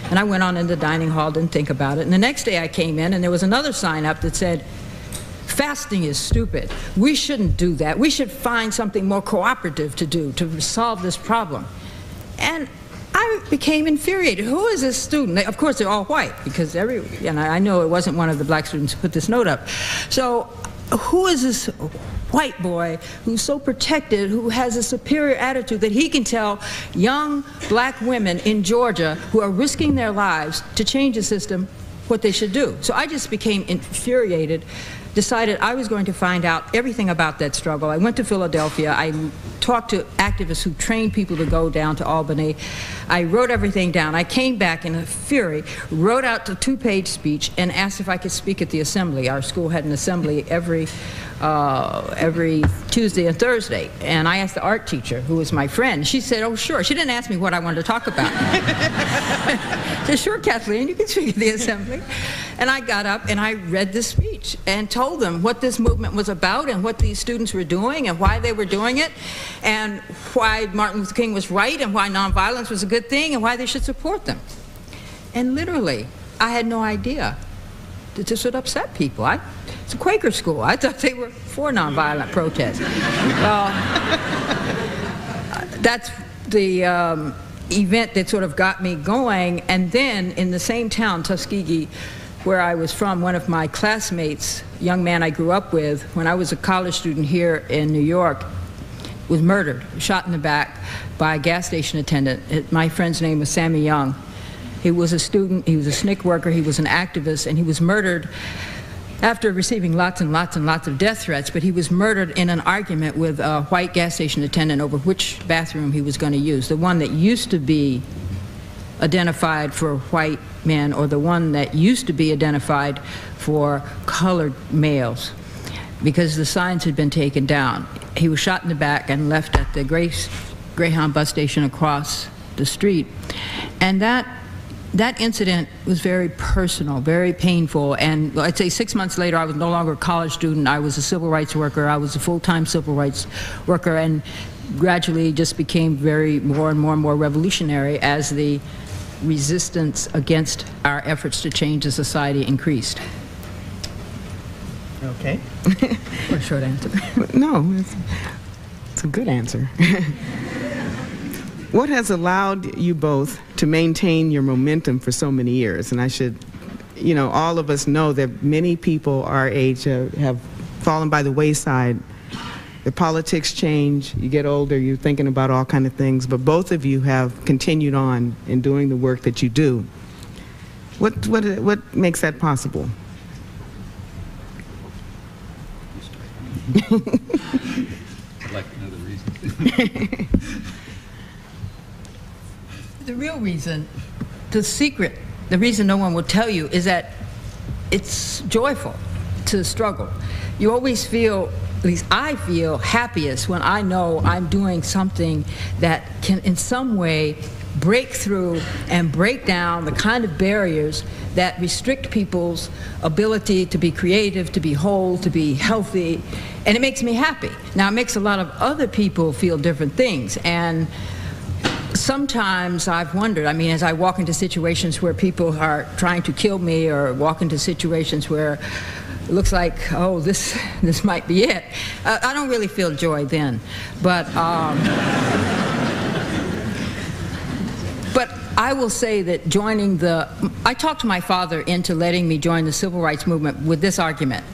And I went on in the dining hall, didn't think about it. And the next day I came in and there was another sign up that said, fasting is stupid. We shouldn't do that. We should find something more cooperative to do to solve this problem. And I became infuriated. Who is this student? Of course, they're all white because every, and I know it wasn't one of the black students who put this note up. So, who is this white boy who's so protected, who has a superior attitude that he can tell young black women in Georgia who are risking their lives to change the system what they should do? So I just became infuriated decided I was going to find out everything about that struggle. I went to Philadelphia. I talked to activists who trained people to go down to Albany. I wrote everything down. I came back in a fury, wrote out a two-page speech, and asked if I could speak at the assembly. Our school had an assembly every uh, every Tuesday and Thursday. And I asked the art teacher, who was my friend. She said, "Oh, sure." She didn't ask me what I wanted to talk about. she said, "Sure, Kathleen, you can speak at the assembly." And I got up and I read the speech and told them what this movement was about and what these students were doing and why they were doing it and why Martin Luther King was right and why nonviolence was a good thing and why they should support them. And literally, I had no idea that this would upset people. I, it's a Quaker school. I thought they were for nonviolent protest. well, that's the um, event that sort of got me going. And then in the same town, Tuskegee, where I was from, one of my classmates, young man I grew up with, when I was a college student here in New York, was murdered, shot in the back by a gas station attendant. My friend's name was Sammy Young. He was a student, he was a SNCC worker, he was an activist, and he was murdered after receiving lots and lots and lots of death threats, but he was murdered in an argument with a white gas station attendant over which bathroom he was going to use. The one that used to be identified for white men or the one that used to be identified for colored males because the signs had been taken down. He was shot in the back and left at the Grace, Greyhound bus station across the street. And that that incident was very personal, very painful, and I'd say six months later, I was no longer a college student. I was a civil rights worker. I was a full-time civil rights worker, and gradually just became very more and more and more revolutionary as the resistance against our efforts to change the society increased. Okay. What a short answer. No, it's, it's a good answer. what has allowed you both to maintain your momentum for so many years? And I should, you know, all of us know that many people our age uh, have fallen by the wayside. The politics change, you get older, you're thinking about all kind of things, but both of you have continued on in doing the work that you do. What, what, what makes that possible? Like the reason. The real reason, the secret, the reason no one will tell you is that it's joyful to struggle. You always feel, at least I feel happiest when I know I'm doing something that can in some way break through and break down the kind of barriers that restrict people's ability to be creative, to be whole, to be healthy, and it makes me happy. Now, it makes a lot of other people feel different things, and sometimes I've wondered, I mean, as I walk into situations where people are trying to kill me or walk into situations where it looks like, oh, this, this might be it, uh, I don't really feel joy then. But, um, I will say that joining the, I talked to my father into letting me join the civil rights movement with this argument.